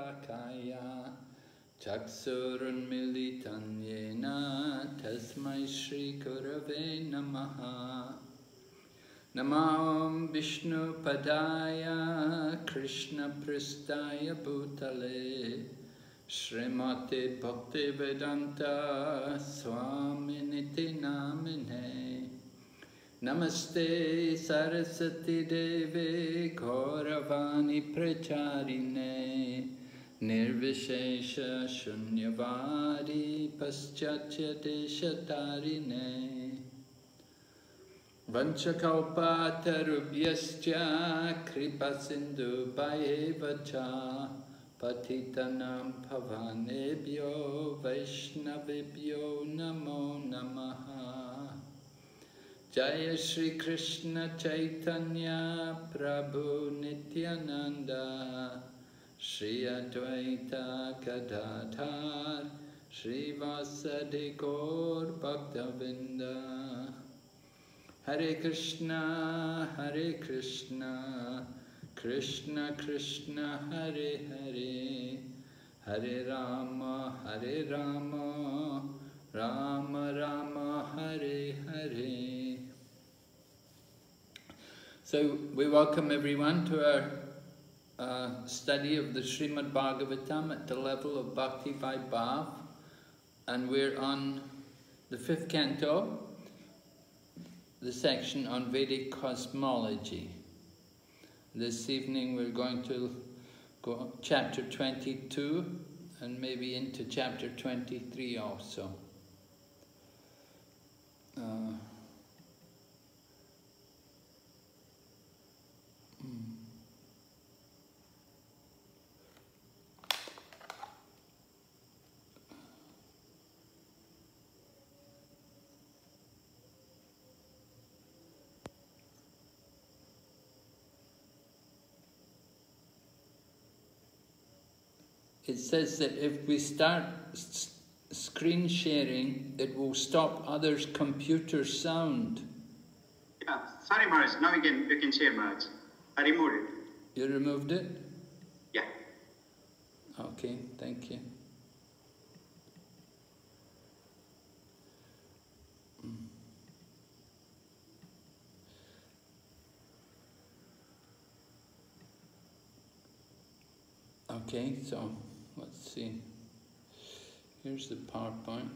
Shalakaya Chaksurunmilitan Yena Tasmai Shri Gurave Namaha Namam Vishnu Padaya Krishna Pristaya Bhutale Srimati Bhaktivedanta Swaminiti Namine Namaste Saraswati Devi Gauravani Pracharine निर्विशेष शून्यवारी पश्चात्य देशतारिणे वंशकौपातरुभ्यश्च कृपसिन्धुभयेव च पतितनं भवानेभ्यो वैष्णवेभ्यो नमो नमः। जय श्रीकृष्णचैतन्य प्रभु Nityanand. Shri Advaita Gadadhar Shri Vasadi Gaur Bhaktavinda. Hare Krishna Hare Krishna Krishna Krishna Hare Hare. Hare Rama Hare Rama Rama Rama Hare Hare. So we welcome everyone to our uh, study of the Srimad Bhagavatam at the level of Bhakti Vaibhav and we're on the fifth canto, the section on Vedic cosmology. This evening we're going to go chapter 22 and maybe into chapter 23 also. Uh, it says that if we start screen sharing, it will stop others' computer sound. Yeah, sorry Maharaj, now you can, you can share Maharaj. I removed it. You removed it? Yeah. Okay, thank you. Mm. Okay, so let's see. Here's the PowerPoint.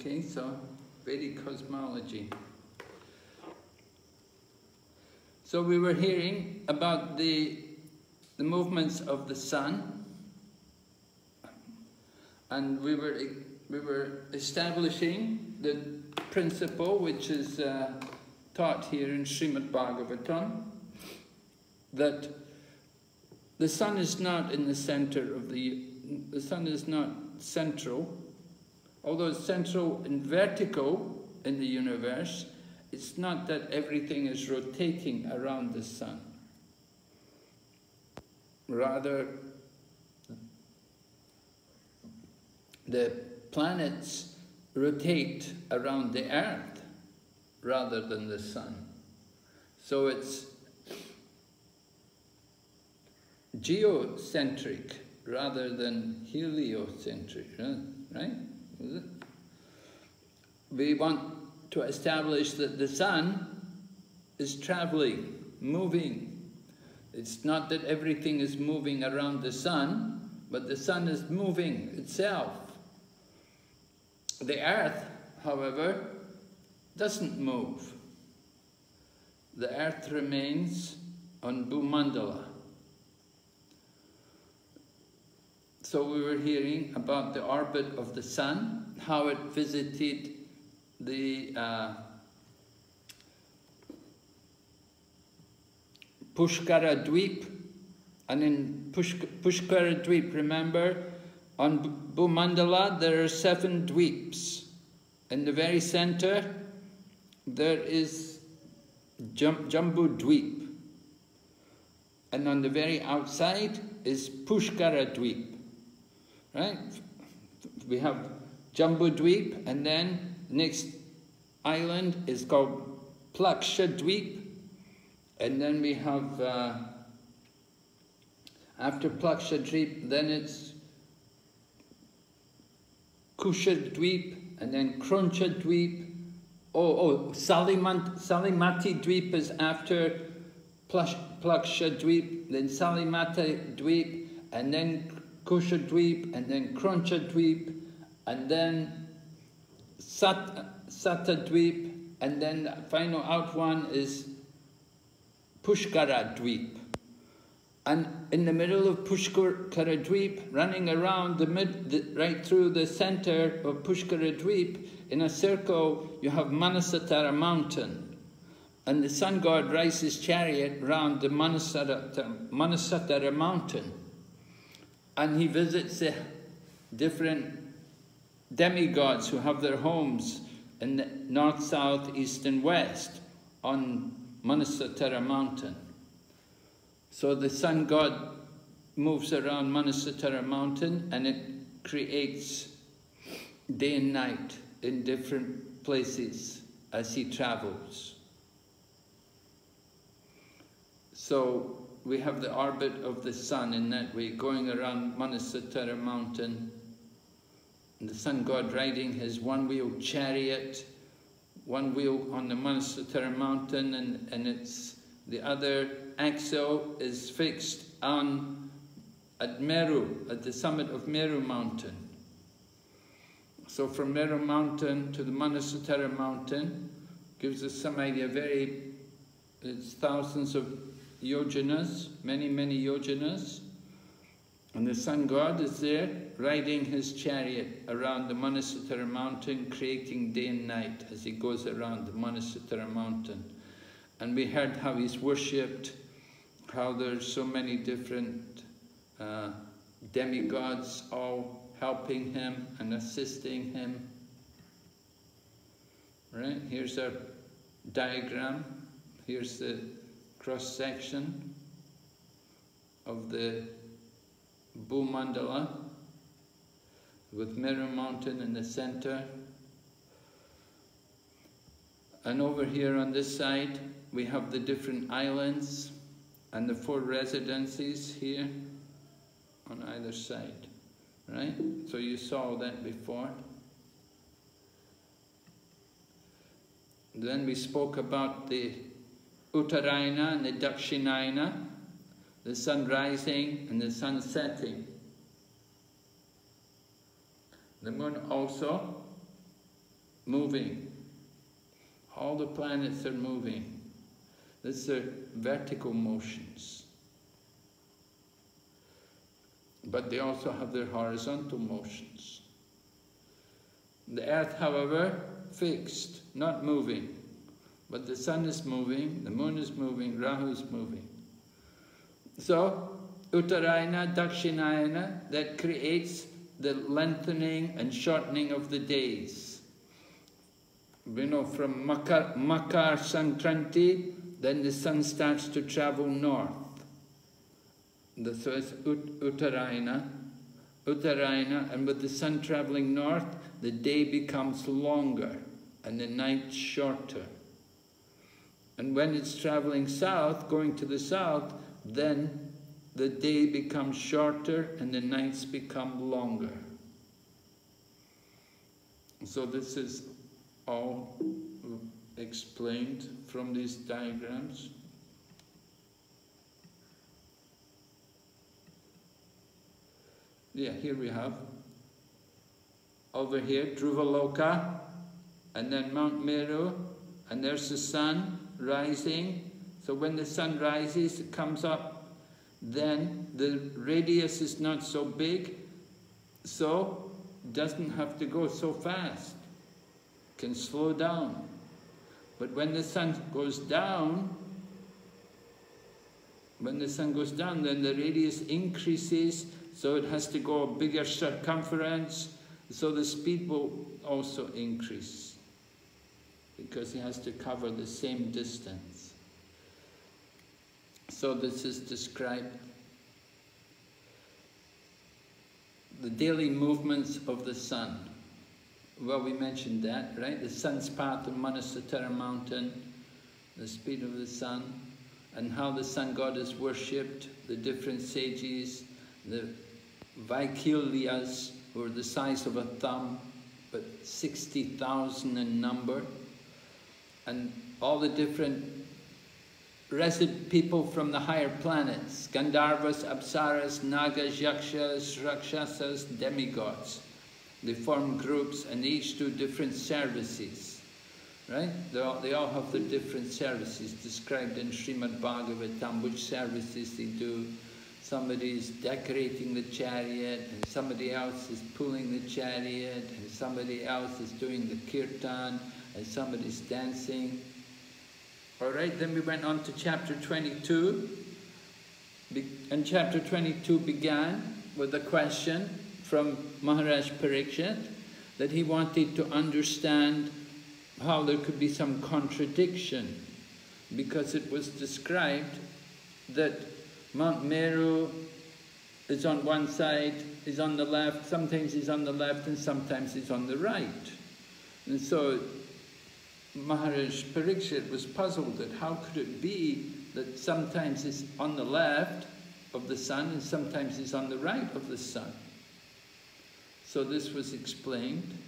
Okay, so Vedic cosmology. So we were hearing about the, the movements of the sun, and we were, we were establishing the principle which is uh, taught here in Srimad Bhagavatam, that the sun is not in the center of the, the sun is not central, although it's central and vertical in the universe, it's not that everything is rotating around the sun. Rather, the planets rotate around the earth rather than the sun. So it's geocentric rather than heliocentric, right? We want to establish that the sun is traveling, moving. It's not that everything is moving around the sun, but the sun is moving itself. The earth, however, doesn't move. The earth remains on Bhumandala. So we were hearing about the orbit of the sun, how it visited the uh, Pushkara Dweep, and in Push Pushkara Dweep, remember, on Bhumandala there are seven dweeps, in the very center, there is Jambu Dweep. And on the very outside is Pushkara Dweep. Right? We have Jambu Dweep, and then next island is called Plaksha Dweep. And then we have, uh, after Plaksha Dweep, then it's Kusha Dweep, and then Kroncha Dweep. Oh, oh, Salimant, Salimati Dweep is after Plaksha Dweep, then Salimata Dweep, and then Kusha Dweep, and then Kroncha Dweep, and then Sat, Sata Dweep, and then the final out one is Pushkara Dweep. And in the middle of Pushkara Dweep, running around the mid, the, right through the center of Pushkara Dweep, in a circle, you have Manasottara mountain. And the sun god rides his chariot round the Manasottara, Manasottara mountain. And he visits the different demigods who have their homes in the north, south, east, and west on Manasottara mountain. So the sun god moves around Manasottara mountain and it creates day and night in different places as he travels. So we have the orbit of the sun in that way, going around Manasottara mountain, and the sun god riding his one-wheel chariot, one wheel on the Manasottara mountain, and, and it's the other axle is fixed on at Meru, at the summit of Meru mountain. So from Meru mountain to the Manasottara mountain gives us some idea, very, it's thousands of yojanas, many, many yojanas. And the sun god is there riding his chariot around the Manasottara mountain, creating day and night as he goes around the Manasottara mountain. And we heard how he's worshipped, how there's so many different uh, demigods all helping him and assisting him. Right, here's our diagram. Here's the cross section of the Bhumandala with Meru Mountain in the center. And over here on this side, we have the different islands and the four residencies here on either side, right? So you saw that before. Then we spoke about the Uttarayana and the Dakshinayana, the sun rising and the sun setting. The moon also moving. All the planets are moving. These are vertical motions. But they also have their horizontal motions. The earth, however, fixed, not moving. But the sun is moving, the moon is moving, Rahu is moving. So, Uttarayana, Dakshinayana, that creates the lengthening and shortening of the days. You know, from Makar, Makar Sankranti then the sun starts to travel north. So it's Ut Uttarayana, Uttarayana, and with the sun traveling north, the day becomes longer and the night shorter. And when it's traveling south, going to the south, then the day becomes shorter and the nights become longer. So this is all explained from these diagrams. Yeah, here we have. Over here, Dhruvaloka, and then Mount Meru, and there's the sun rising. So when the sun rises, it comes up, then the radius is not so big, so doesn't have to go so fast, can slow down. But when the sun goes down, when the sun goes down, then the radius increases, so it has to go a bigger circumference, So the speed will also increase because he has to cover the same distance. So this is described the daily movements of the sun. Well, we mentioned that, right? The sun's path on Manasottara mountain, the speed of the sun, and how the sun god is worshipped, the different sages, the Valakhilyas, were the size of a thumb, but 60,000 in number, and all the different resident people from the higher planets, Gandharvas, Apsaras, Nagas, Yakshas, Rakshasas, demigods. They form groups and each do different services, right? They all, they all have their different services described in Srimad Bhagavatam, which services they do. Somebody is decorating the chariot, and somebody else is pulling the chariot, and somebody else is doing the kirtan, and somebody's dancing. All right, then we went on to chapter 22. And chapter 22 began with a question from Maharaj Parikshit that he wanted to understand how there could be some contradiction because it was described that Mount Meru is on one side, is on the left, sometimes he's on the left and sometimes he's on the right. And so Maharaj Parikshit was puzzled at how could it be that sometimes it's on the left of the sun and sometimes it's on the right of the sun. So this was explained,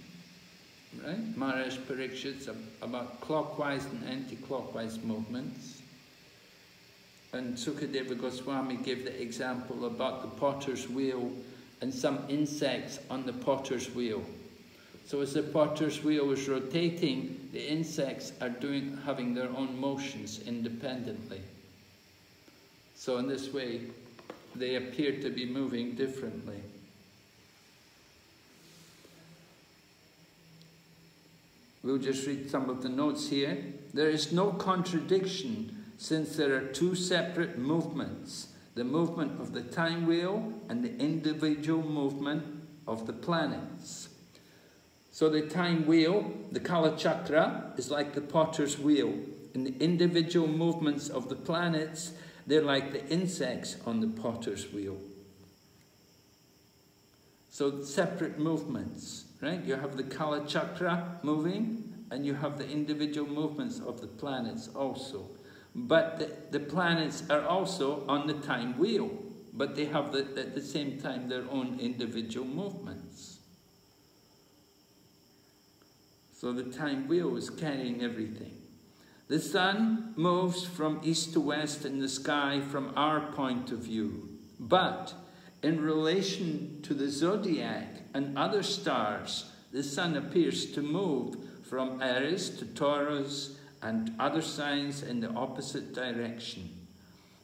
right? Maharaj Parikshit's about clockwise and anti-clockwise movements. And Sukadeva Goswami gave the example about the potter's wheel and some insects on the potter's wheel. So as the potter's wheel is rotating, the insects are doing, having their own motions independently. So in this way, they appear to be moving differently. We'll just read some of the notes here. There is no contradiction since there are two separate movements, the movement of the time wheel and the individual movement of the planets. So the time wheel, the Kala Chakra, is like the potter's wheel. And the individual movements of the planets, they're like the insects on the potter's wheel. So separate movements, right? You have the Kala Chakra moving, and you have the individual movements of the planets also. But the, the planets are also on the time wheel, but they have the, at the same time their own individual movements. So the time wheel is carrying everything. The sun moves from east to west in the sky from our point of view. But in relation to the zodiac and other stars, the sun appears to move from Aries to Taurus and other signs in the opposite direction.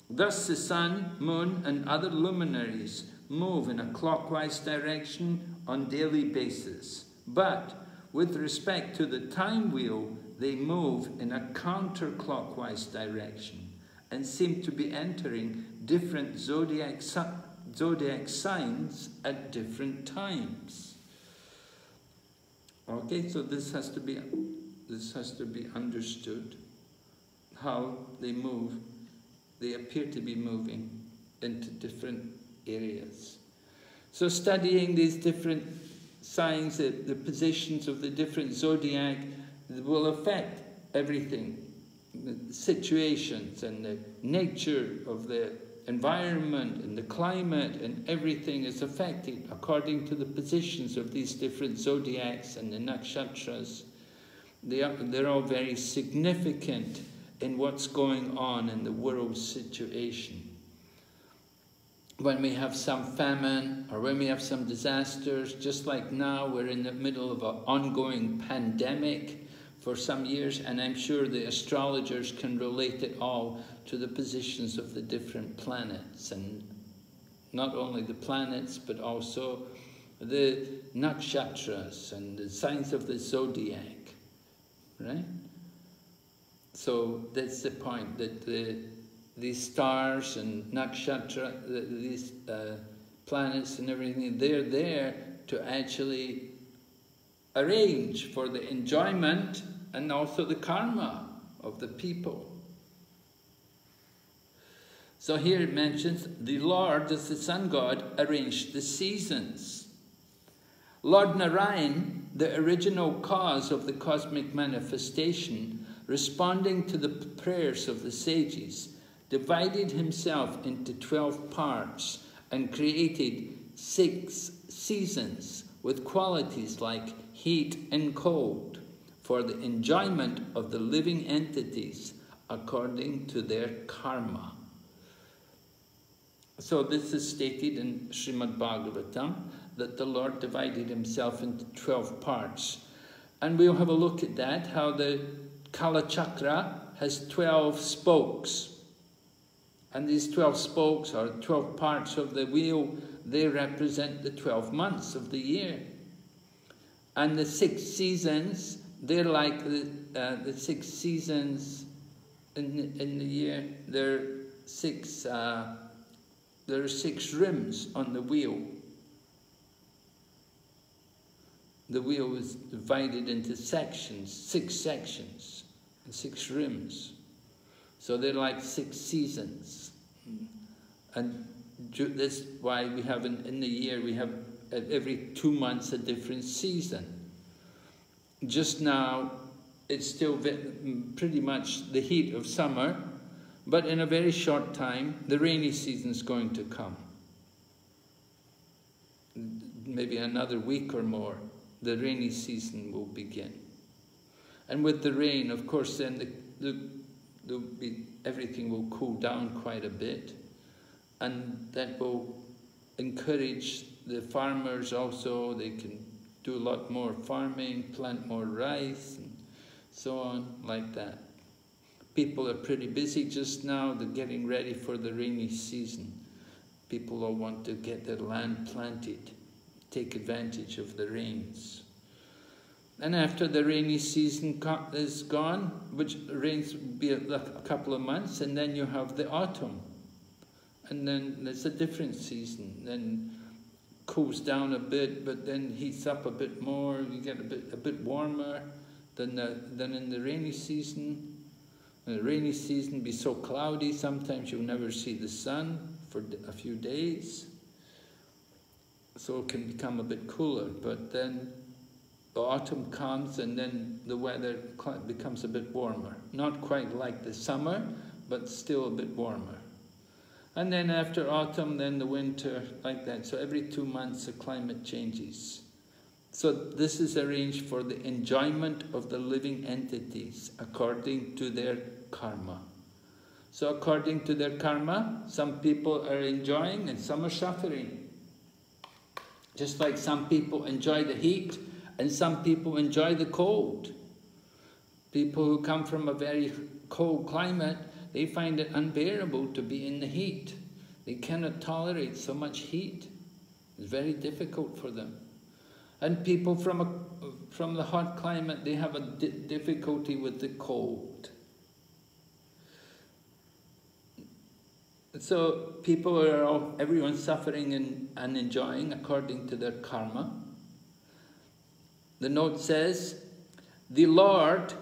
Thus the sun, moon and other luminaries move in a clockwise direction on daily basis. But with respect to the time wheel, they move in a counterclockwise direction and seem to be entering different zodiac, zodiac signs at different times. Okay, so this has to be this has to be understood how they move. They appear to be moving into different areas. So studying these different signs, that the positions of the different zodiac will affect everything. The situations and the nature of the environment and the climate and everything is affected according to the positions of these different zodiacs and the nakshatras. They are, they're all very significant in what's going on in the world situation when we have some famine or when we have some disasters, just like now we're in the middle of an ongoing pandemic for some years, and I'm sure the astrologers can relate it all to the positions of the different planets, and not only the planets, but also the nakshatras and the signs of the zodiac, right? So that's the point, that the these stars and nakshatra, these uh, planets and everything, they're there to actually arrange for the enjoyment and also the karma of the people. So here it mentions the Lord, as the sun god, arranged the seasons. Lord Narayan, the original cause of the cosmic manifestation, responding to the prayers of the sages, divided himself into 12 parts and created six seasons with qualities like heat and cold for the enjoyment of the living entities according to their karma. So this is stated in Srimad Bhagavatam that the Lord divided himself into 12 parts. And we'll have a look at that, how the Kala Chakra has 12 spokes. And these 12 spokes, or 12 parts of the wheel, they represent the 12 months of the year. And the six seasons, they're like the, uh, the six seasons in, in the year. They're six, uh, there are six rims on the wheel. The wheel is divided into sections, six sections, and six rims. So they're like six seasons. And that's why we have in, in the year, we have every two months a different season. Just now, it's still pretty much the heat of summer, but in a very short time, the rainy season is going to come. Maybe another week or more, the rainy season will begin. And with the rain, of course, then the, the, everything will cool down quite a bit. And that will encourage the farmers also, they can do a lot more farming, plant more rice, and so on, like that. People are pretty busy just now, they're getting ready for the rainy season. People all want to get their land planted, take advantage of the rains. And after the rainy season is gone, which rains will be a couple of months, and then you have the autumn. And then there's a different season. Then cools down a bit, but then heats up a bit more. You get a bit a bit warmer than the, than in the rainy season. In the rainy season be so cloudy, sometimes you'll never see the sun for a few days. So it can become a bit cooler, but then the autumn comes and then the weather becomes a bit warmer. Not quite like the summer, but still a bit warmer. And then after autumn, then the winter, like that. So every two months, the climate changes. So this is arranged for the enjoyment of the living entities according to their karma. So according to their karma, some people are enjoying and some are suffering. Just like some people enjoy the heat and some people enjoy the cold. People who come from a very cold climate, they find it unbearable to be in the heat. They cannot tolerate so much heat. It's very difficult for them. And people from, a, from the hot climate, they have a di difficulty with the cold. So people are all, everyone's suffering and, and enjoying according to their karma. The note says, the Lord,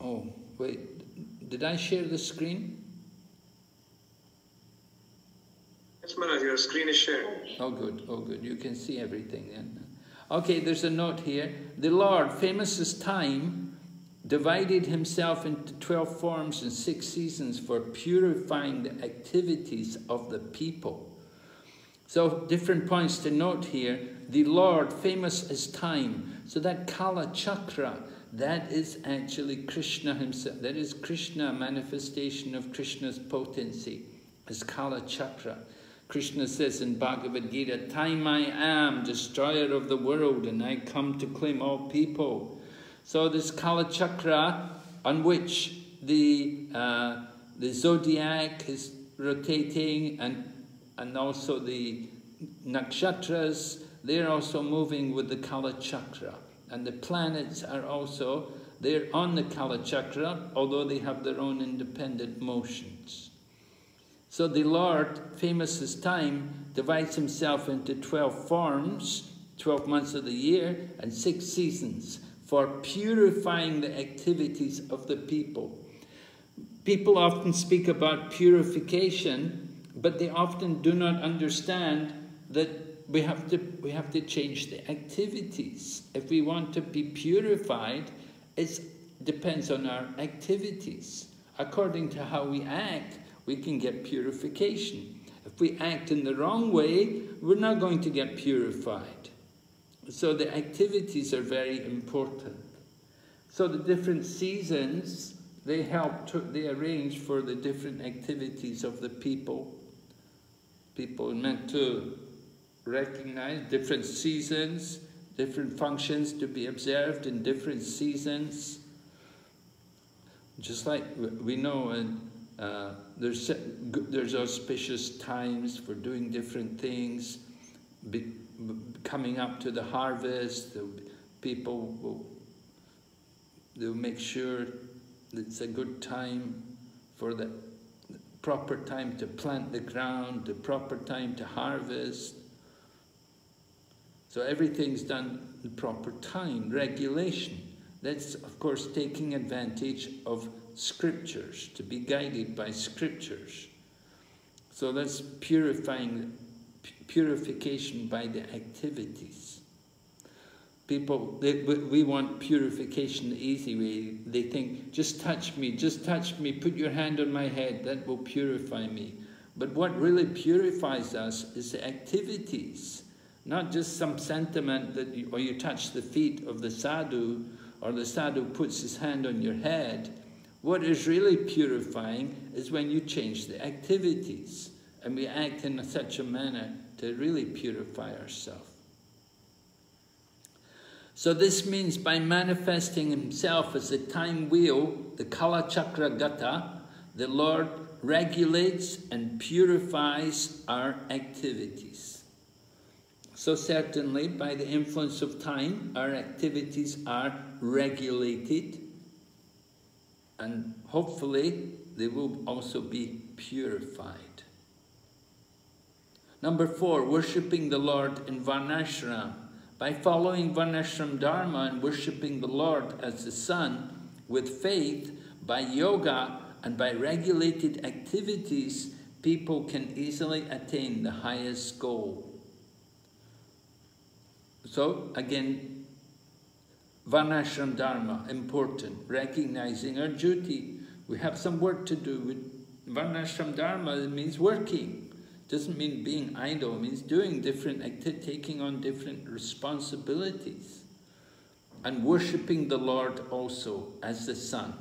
oh wait, did I share the screen? Yes, Maharaj, your screen is shared. Oh, good, oh, good. You can see everything then. Okay, there's a note here. The Lord, famous as time, divided himself into 12 forms and six seasons for purifying the activities of the people. So, different points to note here. The Lord, famous as time. So, that Kala Chakra, that is actually Krishna himself. That is Krishna, manifestation of Krishna's potency, as Kala Chakra. Krishna says in Bhagavad Gita, Time I am, destroyer of the world, and I come to claim all people. So this Kala Chakra, on which the, uh, the zodiac is rotating, and, and also the nakshatras, they're also moving with the Kala Chakra. And the planets are also, they're on the Kala Chakra, although they have their own independent motions. So the Lord, famous as time, divides himself into 12 forms, 12 months of the year, and six seasons for purifying the activities of the people. People often speak about purification, but they often do not understand that we have to, we have to change the activities. If we want to be purified, it depends on our activities. According to how we act, we can get purification. If we act in the wrong way, we're not going to get purified. So the activities are very important. So the different seasons, they help, to, they arrange for the different activities of the people. People meant to recognize different seasons, different functions to be observed in different seasons. Just like we know uh, there's, there's auspicious times for doing different things, be, coming up to the harvest, the people will they'll make sure it's a good time for the proper time to plant the ground, the proper time to harvest. So everything's done in proper time, regulation. That's, of course, taking advantage of scriptures, to be guided by scriptures. So that's purifying, purification by the activities. People, they, we want purification the easy way. They think, just touch me, just touch me, put your hand on my head, that will purify me. But what really purifies us is the activities, not just some sentiment that you, or you touch the feet of the sadhu, or the sadhu puts his hand on your head. What is really purifying is when you change the activities and we act in such a manner to really purify ourselves. So this means by manifesting himself as the time wheel, the Kala Chakra Gata, the Lord regulates and purifies our activities. So certainly by the influence of time, our activities are regulated and hopefully they will also be purified. Number four, worshipping the Lord in Varnashram. By following Varnashram Dharma and worshipping the Lord as the Sun with faith, by yoga and by regulated activities, people can easily attain the highest goal. So, again, Varnashram Dharma, important, recognizing our duty. We have some work to do with Varnashram Dharma, it means working. doesn't mean being idle, it means doing different, taking on different responsibilities. And worshipping the Lord also as the Sun.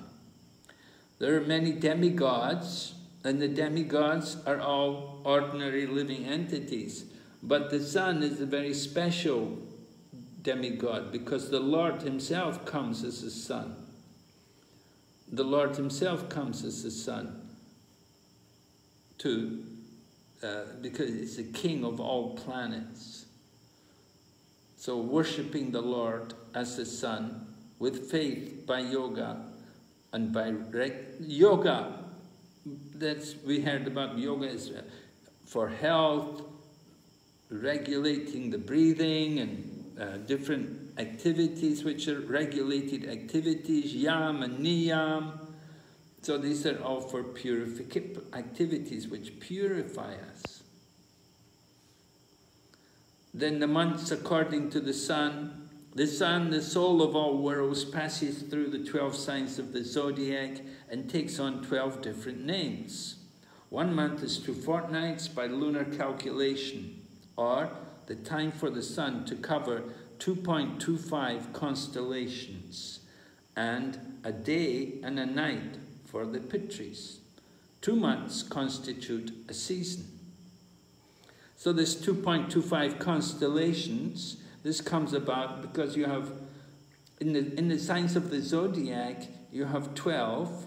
There are many demigods, and the demigods are all ordinary living entities. But the Sun is a very special demigod because the Lord himself comes as a sun. The Lord himself comes as a sun to, uh, because he's the king of all planets. So worshipping the Lord as the sun with faith by yoga and by yoga, that's, we heard about yoga is for health, regulating the breathing and uh, different activities which are regulated activities, yam and niyam. So these are all for purification activities which purify us. Then the months according to the sun. The sun, the soul of all worlds, passes through the 12 signs of the zodiac and takes on 12 different names. One month is two fortnights by lunar calculation, or the time for the sun to cover 2.25 constellations and a day and a night for the Pitris. Two months constitute a season. So this 2.25 constellations, this comes about because you have, in the, in the signs of the zodiac, you have 12,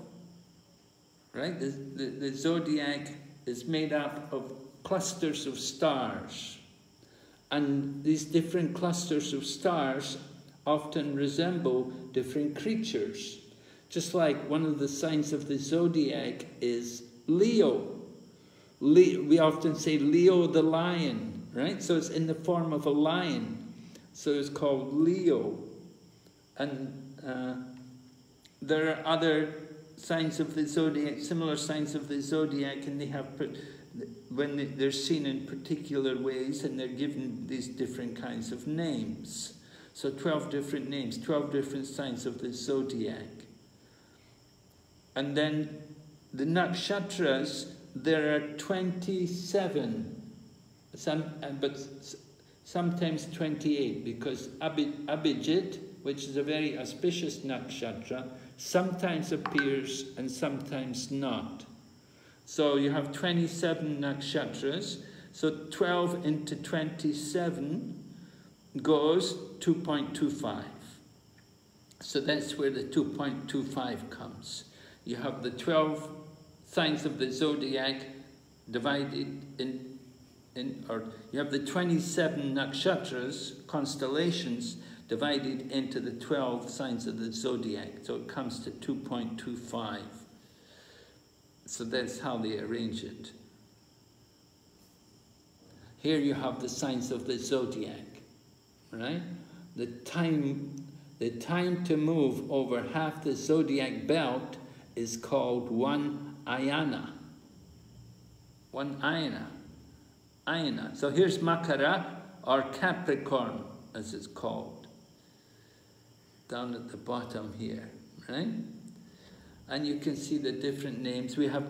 right? The, the, the zodiac is made up of clusters of stars. And these different clusters of stars often resemble different creatures. Just like one of the signs of the zodiac is Leo. Le we often say Leo the lion, right? So it's in the form of a lion. so it's called Leo. And uh, there are other signs of the zodiac, similar signs of the zodiac, and they have, when they're seen in particular ways, and they're given these different kinds of names. So 12 different names, 12 different signs of the zodiac. And then the nakshatras, there are 27, some, uh, but sometimes 28, because Abhijit, which is a very auspicious nakshatra, sometimes appears and sometimes not. So you have 27 nakshatras, so 12 into 27 goes 2.25. So that's where the 2.25 comes. You have the 12 signs of the zodiac divided in, in or you have the 27 nakshatras, constellations, divided into the 12 signs of the zodiac. So it comes to 2.25. So that's how they arrange it. Here you have the signs of the zodiac, right? The time, the time to move over half the zodiac belt is called one ayana. One ayana. Ayana. So here's Makara or Capricorn, as it's called down at the bottom here, right? And you can see the different names. We have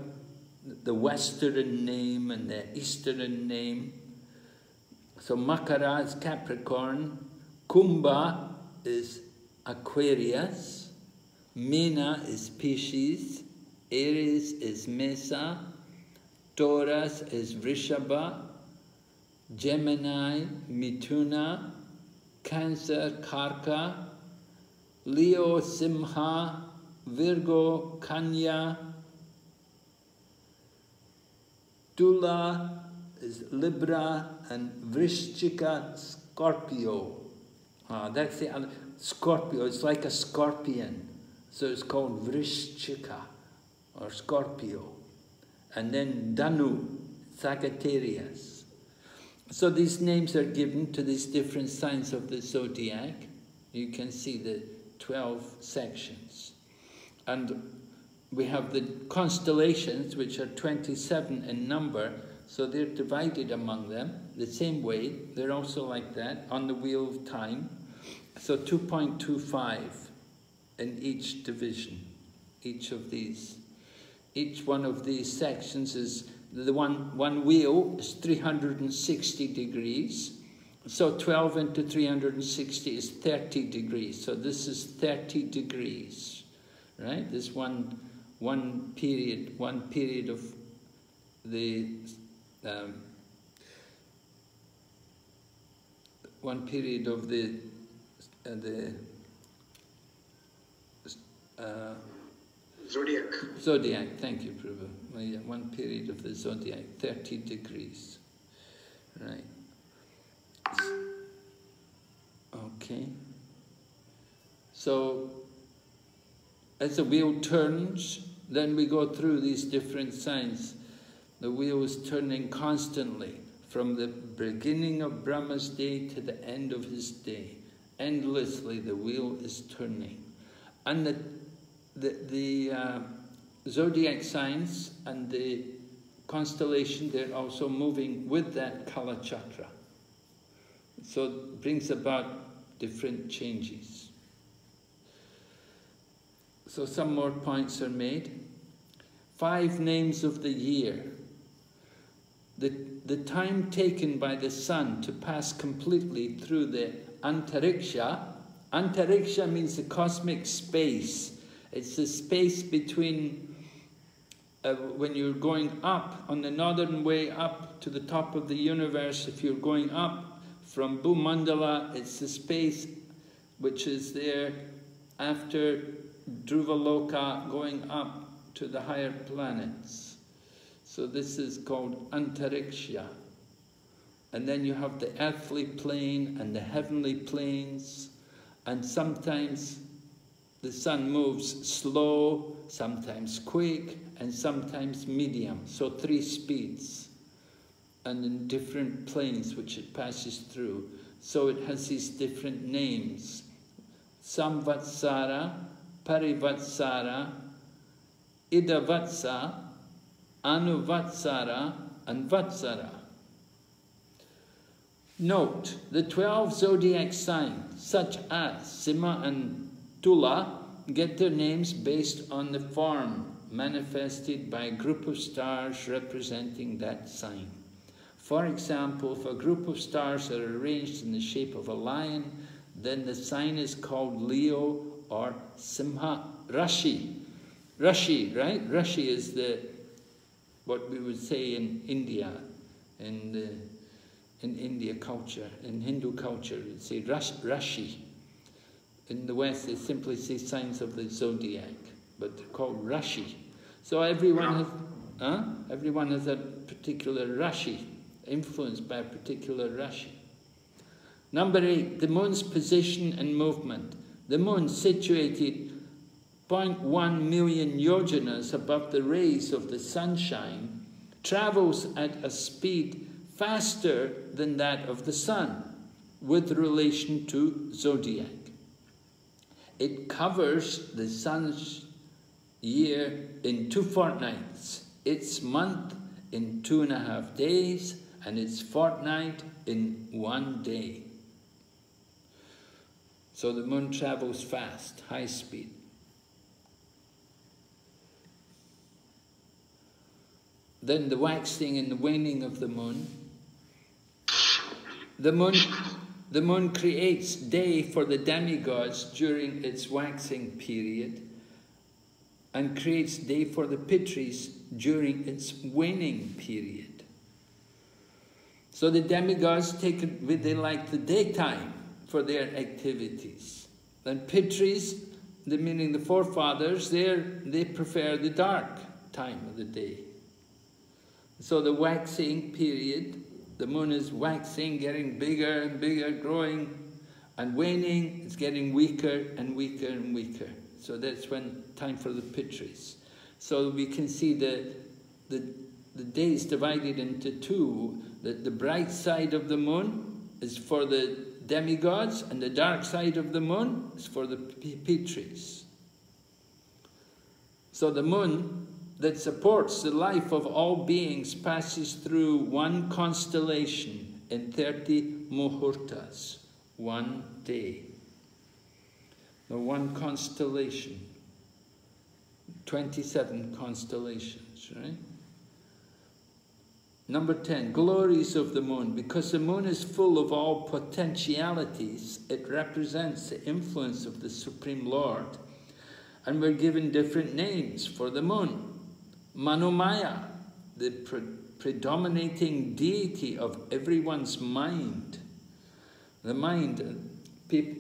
the Western name and the Eastern name. So Makara is Capricorn, Kumbha is Aquarius, Mina is Pisces, Aries is Mesha, Taurus is Vrishabha, Gemini, Mithuna, Cancer, Karka, Leo, Simha, Virgo, Kanya, Tula is Libra, and Vrishchika, Scorpio. Ah, that's the other. Scorpio, it's like a scorpion. So it's called Vrishchika, or Scorpio. And then Dhanu, Sagittarius. So these names are given to these different signs of the zodiac. You can see the 12 sections. And we have the constellations, which are 27 in number, so they're divided among them the same way. They're also like that on the wheel of time. So 2.25 in each division, each of these. Each one of these sections is the one, one wheel is 360 degrees, so 12 into 360 is 30 degrees. So this is 30 degrees, right? This one, one period, one period of the, um, one period of the, uh, the, uh, Zodiac. Zodiac, thank you, Prabhu. Well, yeah, one period of the zodiac, 30 degrees, right? Okay. So, as the wheel turns, then we go through these different signs. The wheel is turning constantly from the beginning of Brahma's day to the end of his day. Endlessly, the wheel is turning. And the, the, the uh, zodiac signs and the constellation, they're also moving with that Kala Chakra. So it brings about different changes. So some more points are made. Five names of the year. The, the time taken by the sun to pass completely through the antariksha. Antariksha means the cosmic space. It's the space between uh, when you're going up on the northern way up to the top of the universe, if you're going up, from Bhumandala, it's the space which is there after Dhruvaloka going up to the higher planets. So this is called Antariksha. And then you have the earthly plane and the heavenly planes. And sometimes the sun moves slow, sometimes quick, and sometimes medium. So three speeds and in different planes which it passes through. So it has these different names. Samvatsara, Parivatsara, Idavatsa, Anuvatsara, and Vatsara. Note, the 12 zodiac signs, such as Simha and Tula, get their names based on the form manifested by a group of stars representing that sign. For example, if a group of stars are arranged in the shape of a lion, then the sign is called Leo or Simha Rashi. Rashi, right? Rashi is the what we would say in India, in the in India culture, in Hindu culture, you'd say Rashi. In the West, they simply say signs of the zodiac, but they're called Rashi. So everyone has, huh? everyone has a particular Rashi, influenced by a particular Rashi. Number eight, the moon's position and movement. The moon, situated 0.1 million yojanas above the rays of the sunshine, travels at a speed faster than that of the sun with relation to zodiac. It covers the sun's year in two fortnights, its month in two and a half days, and its fortnight in one day. So the moon travels fast, high speed. Then the waxing and the waning of the moon the moon, the moon creates day for the demigods during its waxing period and creates day for the Pitris during its waning period. So the demigods take it, they like the daytime for their activities. Then Pitris, the meaning the forefathers, there they prefer the dark time of the day. So the waxing period the moon is waxing, getting bigger and bigger, growing and waning. It's getting weaker and weaker and weaker. So that's when time for the pitris. So we can see the, the, the days divided into two. That the bright side of the moon is for the demigods, and the dark side of the moon is for the pitris. So the moon that supports the life of all beings passes through one constellation in 30 muhurtas, one day. The one constellation, 27 constellations, right? Number 10, glories of the moon. Because the moon is full of all potentialities, it represents the influence of the Supreme Lord. And we're given different names for the moon. Manomaya, the pre predominating deity of everyone's mind. The mind,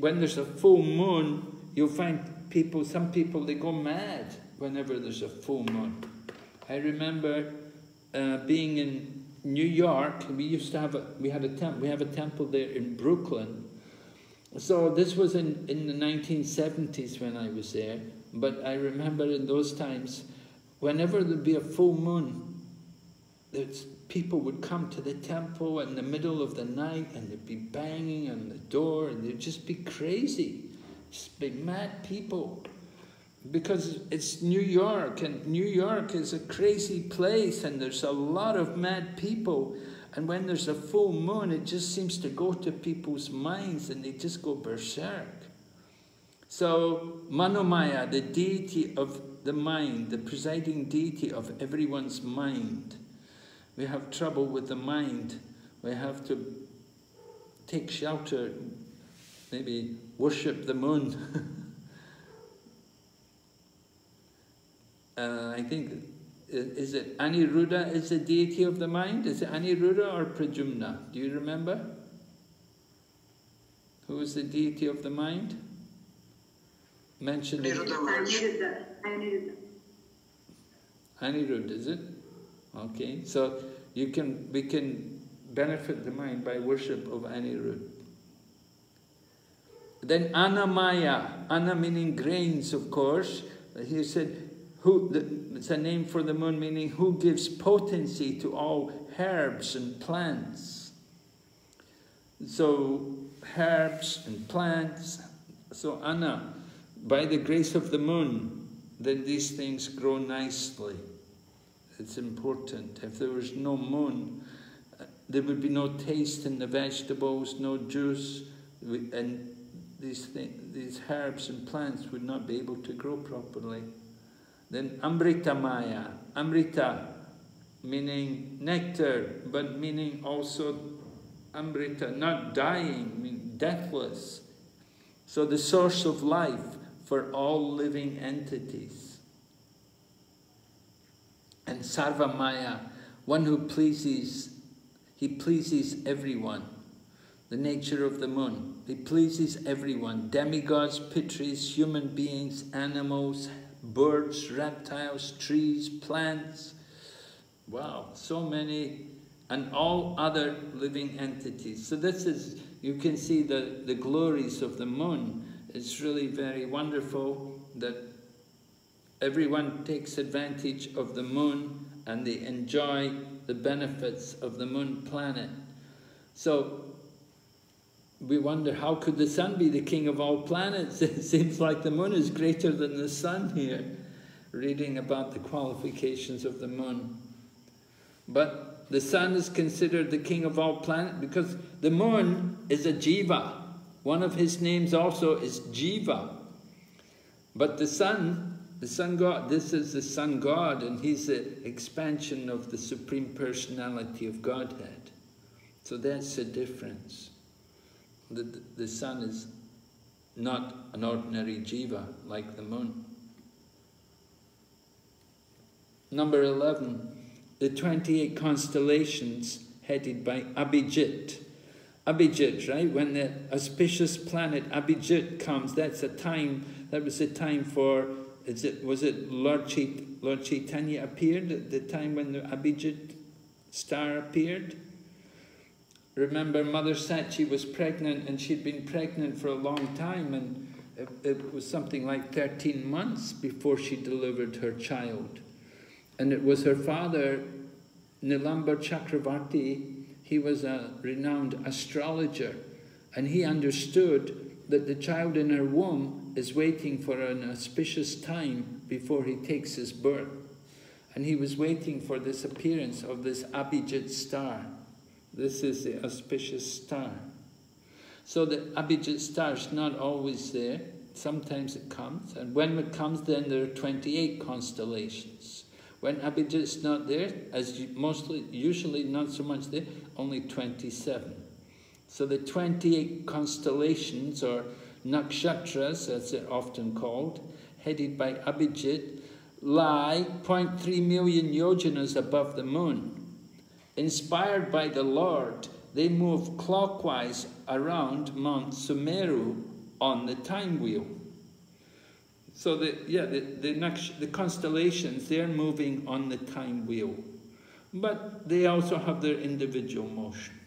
when there's a full moon, you'll find people, some people, they go mad whenever there's a full moon. I remember uh, being in New York, we used to have a, we had a temple, we have a temple there in Brooklyn. So this was in, in the 1970s when I was there, but I remember in those times, whenever there'd be a full moon, people would come to the temple in the middle of the night and they'd be banging on the door and they'd just be crazy, just be mad people. Because it's New York and New York is a crazy place and there's a lot of mad people. And when there's a full moon, it just seems to go to people's minds and they just go berserk. So, Manomaya, the deity of the mind, the presiding deity of everyone's mind. We have trouble with the mind. We have to take shelter, maybe worship the moon. uh, I think, is it Aniruddha is the deity of the mind? Is it Aniruddha or Pradyumna? Do you remember? Who is the deity of the mind? Mentioned Mention it. Anirudh. is it? Okay, so you can we can benefit the mind by worship of Anirudh. Then Annamaya, Ana meaning grains, of course. He said, who, the, it's a name for the moon meaning who gives potency to all herbs and plants. So herbs and plants. So Anna, by the grace of the moon, then these things grow nicely. It's important. If there was no moon, there would be no taste in the vegetables, no juice, and these, these herbs and plants would not be able to grow properly. Then Amrita Maya, Amrita meaning nectar, but meaning also Amrita, not dying, mean deathless. So the source of life for all living entities. And Sarvamaya, one who pleases, he pleases everyone. The nature of the moon, he pleases everyone. Demigods, pitris, human beings, animals, birds, reptiles, trees, plants. Wow, so many, and all other living entities. So this is, you can see the, the glories of the moon. It's really very wonderful that everyone takes advantage of the moon and they enjoy the benefits of the moon planet. So we wonder how could the sun be the king of all planets? It seems like the moon is greater than the sun here, reading about the qualifications of the moon. But the sun is considered the king of all planets because the moon is a jiva. One of his names also is jiva. But the sun, the sun god, this is the sun god and he's the expansion of the supreme personality of Godhead. So that's the difference the, the sun is not an ordinary jiva like the moon. Number 11, the 28 constellations headed by Abhijit. Abhijit, right? When the auspicious planet Abhijit comes, that's a time, that was a time for, is it, was it Lord, Chait, Lord Chaitanya appeared at the time when the Abhijit star appeared? Remember Mother said she was pregnant and she'd been pregnant for a long time and it, it, was something like 13 months before she delivered her child. And it was her father, Nilambar Chakravarti, he was a renowned astrologer and he understood that the child in her womb is waiting for an auspicious time before he takes his birth. And he was waiting for this appearance of this Abhijit star. This is the auspicious star. So the Abhijit star is not always there. Sometimes it comes. And when it comes, then there are 28 constellations. When Abhijit is not there, as mostly, usually not so much there, only 27. So the 28 constellations, or nakshatras, as they're often called, headed by Abhijit, lie 0.3 million yojanas above the moon. Inspired by the Lord, they move clockwise around Mount Sumeru on the time wheel. So the, yeah, the, the, the constellations, they're moving on the time wheel. But they also have their individual motion.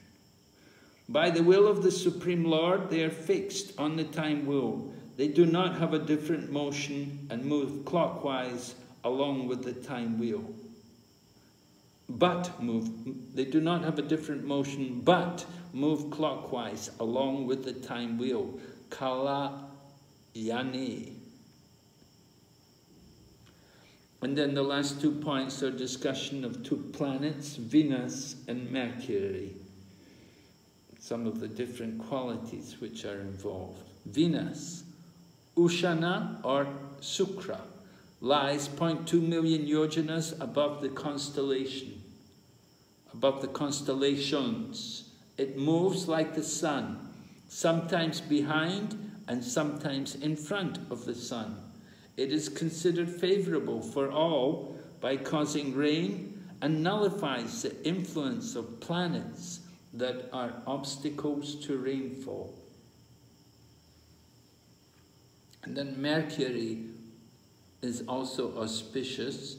By the will of the Supreme Lord, they are fixed on the time wheel. They do not have a different motion and move clockwise along with the time wheel but move, they do not have a different motion, but move clockwise along with the time wheel. Kala yani. And then the last two points are discussion of two planets, Venus and Mercury. Some of the different qualities which are involved. Venus, Ushana or Sukra lies 0.2 million yojanas above the constellation, above the constellations. It moves like the sun, sometimes behind and sometimes in front of the sun. It is considered favorable for all by causing rain and nullifies the influence of planets that are obstacles to rainfall. And then Mercury is also auspicious.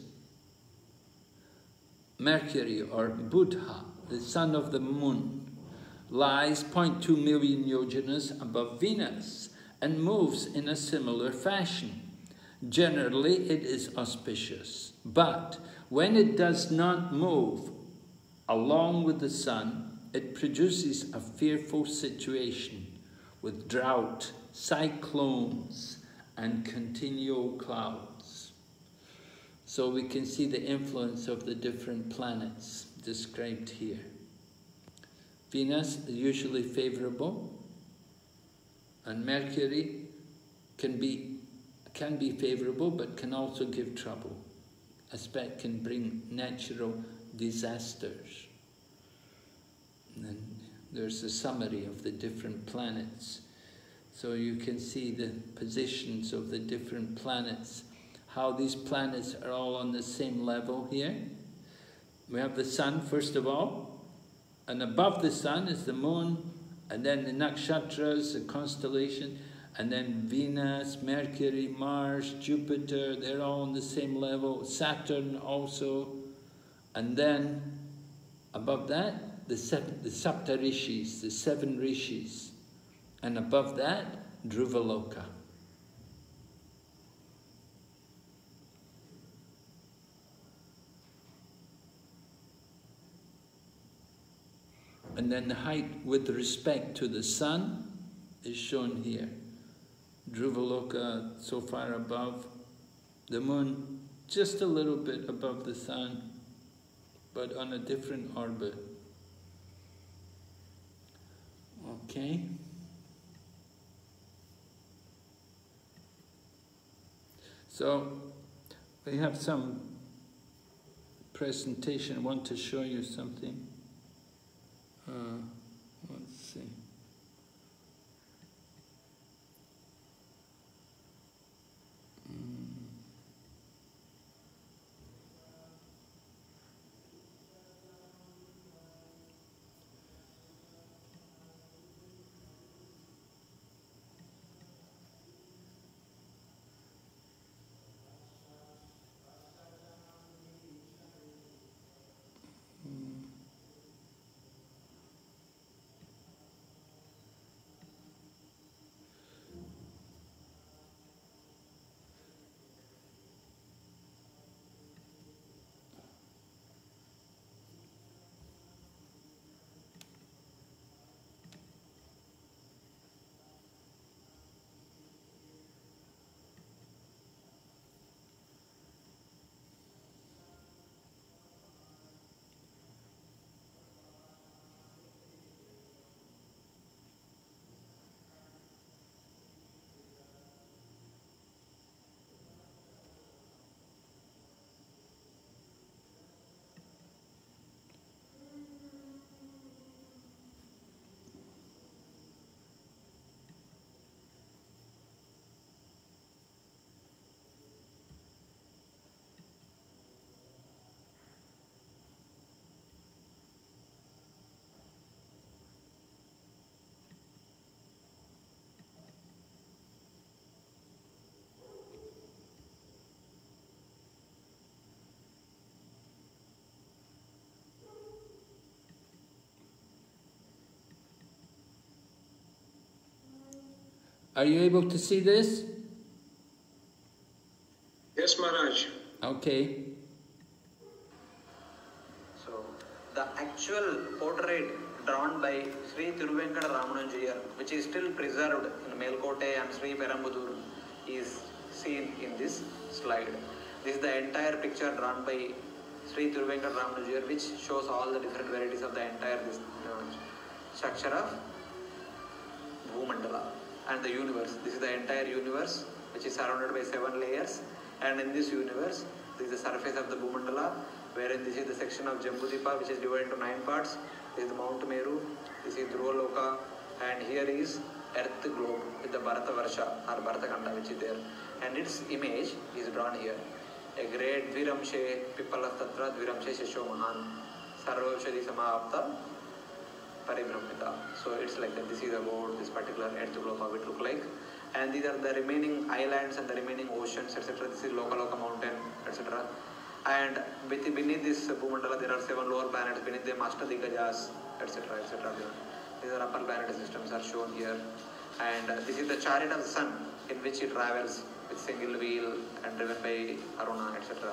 Mercury or Budha, the son of the moon, lies 0.2 million yojanas above Venus and moves in a similar fashion. Generally, it is auspicious, but when it does not move along with the sun, it produces a fearful situation. with drought, cyclones, and continual clouds. So we can see the influence of the different planets described here. Venus is usually favorable, and Mercury can be can be favorable but can also give trouble. Aspect can bring natural disasters. And then there's a summary of the different planets. So you can see the positions of the different planets, how these planets are all on the same level here. We have the sun, first of all, and above the sun is the moon, and then the nakshatras, the constellation, and then Venus, Mercury, Mars, Jupiter, they're all on the same level, Saturn also, and then above that, the, the Saptarishis, the seven rishis, and above that, Dhruvaloka. And then the height with respect to the sun is shown here. Dhruvaloka so far above, the moon just a little bit above the sun, but on a different orbit. Okay. So, we have some presentation. I want to show you something. Uh, let's see. Mm. Are you able to see this? Yes, Maharaj. Okay. So, the actual portrait drawn by Sri Thiruvenkada Ramanujaya, which is still preserved in Melkote and Sri Perumbudur, is seen in this slide. This is the entire picture drawn by Sri Thiruvenkada Ramanujaya, which shows all the different varieties of the entire this, uh, structure of Bhumandala and the universe. This is the entire universe, which is surrounded by seven layers. And in this universe, this is the surface of the Bhumandala, wherein this is the section of Jambudipa, which is divided into nine parts. This is the Mount Meru, this is Dhruvaloka, and here is Earth globe with the Bharata Varsha or Bharatakanda, which is there. And its image is drawn here. A great Dviramshe Pipala Tatra Dviramshe Shisho Mahan Sarvaushadi Paribrahmita. So it's like that. This is about this particular earth globe, how it look like. And these are the remaining islands and the remaining oceans, etc. This is Loka Loka mountain, etc. And beneath this Bhumandala, there are seven lower planets. Beneath them, Ashtadigajas, etc. etc. These are upper planet systems are shown here. And this is the chariot of the sun, in which it travels with single wheel and driven by Aruna, etc.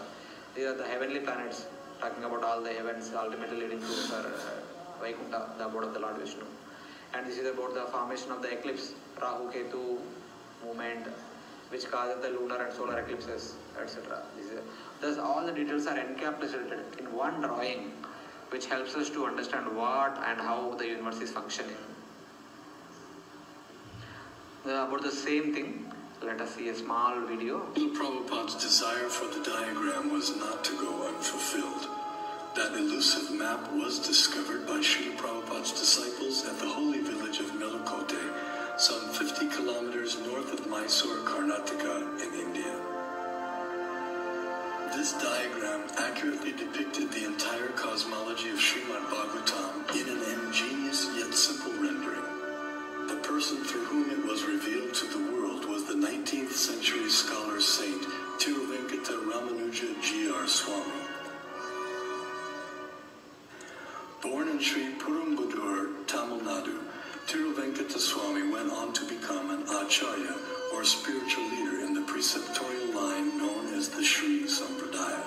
These are the heavenly planets, talking about all the heavens, ultimately leading to uh, Vaikuntha, the abode of the Lord Vishnu. And this is about the formation of the eclipse, Rahu Ketu movement, which causes the lunar and solar eclipses, etc. Thus, all the details are encapsulated in one drawing, which helps us to understand what and how the universe is functioning. about the same thing, let us see a small video. Prabhupada's desire for the diagram was not to go unfulfilled. That elusive map was discovered by Srila Prabhupada's disciples at the holy village of Melakote, some 50 kilometers north of Mysore, Karnataka, in India. This diagram accurately depicted the entire cosmology of Srimad Bhagavatam in an ingenious yet simple rendering. The person through whom it was revealed to the world was the 19th century scholar saint Tiruvenkata Ramanuja Jeeyar Swami. Born in Sri Perumbudur, Tamil Nadu, Tiruvenkata Swami went on to become an acharya or spiritual leader in the preceptorial line known as the Sri Sampradaya.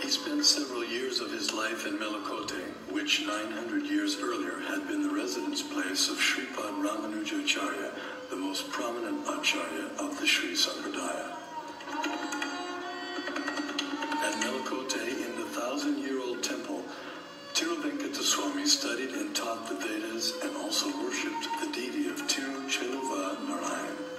He spent several years of his life in Melakote, which 900 years earlier had been the residence place of Sripad Ramanujacharya, the most prominent acharya of the Sri Sampradaya. At Melakote, in the thousand-year-old temple, Tiruvenkata studied and taught the Vedas and also worshipped the deity of Tirucheluva Narayan.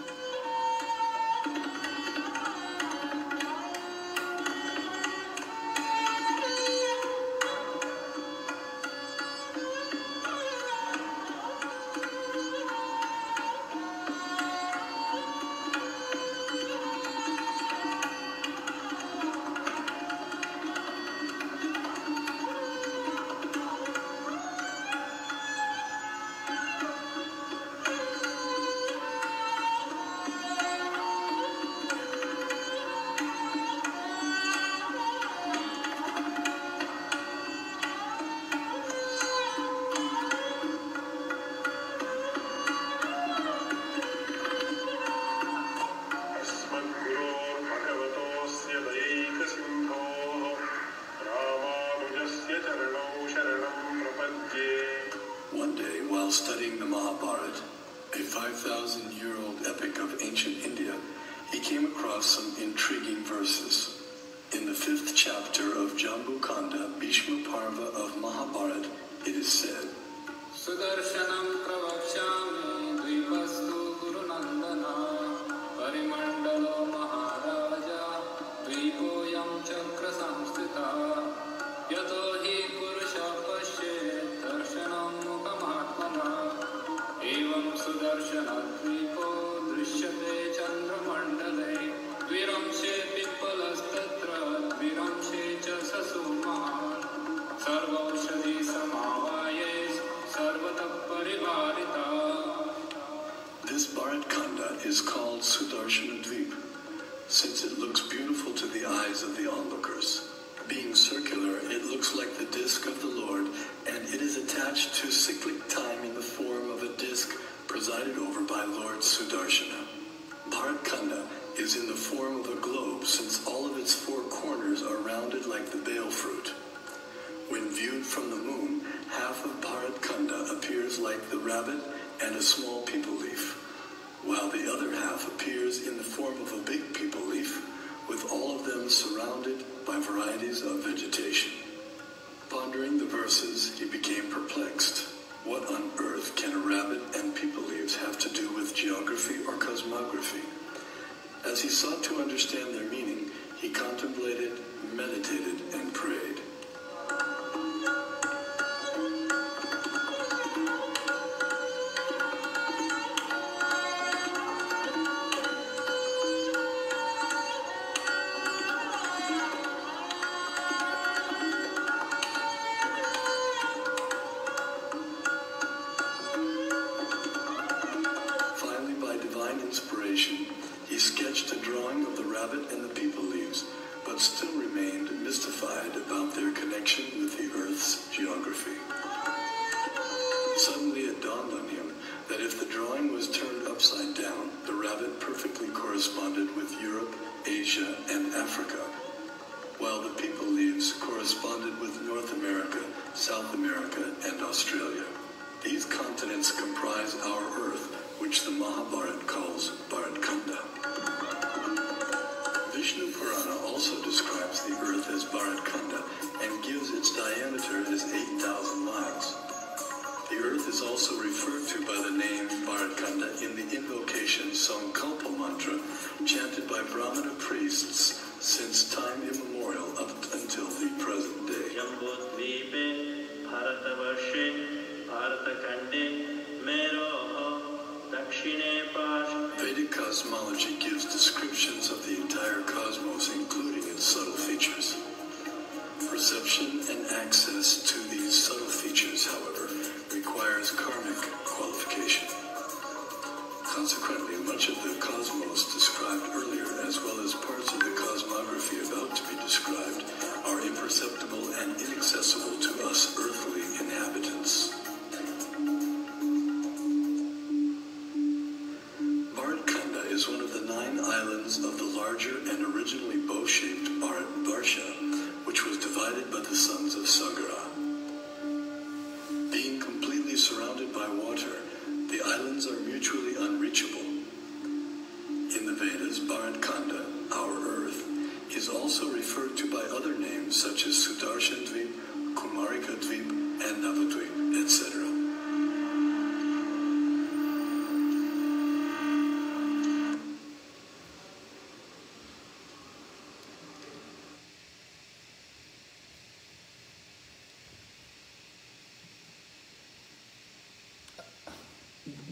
Attached to cyclic time in the form of a disk presided over by Lord Sudarshana. Bharat Kanda is in the form of a globe since all of its four corners are rounded like the bael fruit. When viewed from the moon, half of Bharat Kanda appears like the rabbit and a small peepal leaf, while the other half appears in the form of a big peepal leaf, with all of them surrounded by varieties of vegetation. Pondering the verses, he became perplexed. What on earth can a rabbit and peepal leaves have to do with geography or cosmography? As he sought to understand their meaning, he contemplated, meditated, and prayed.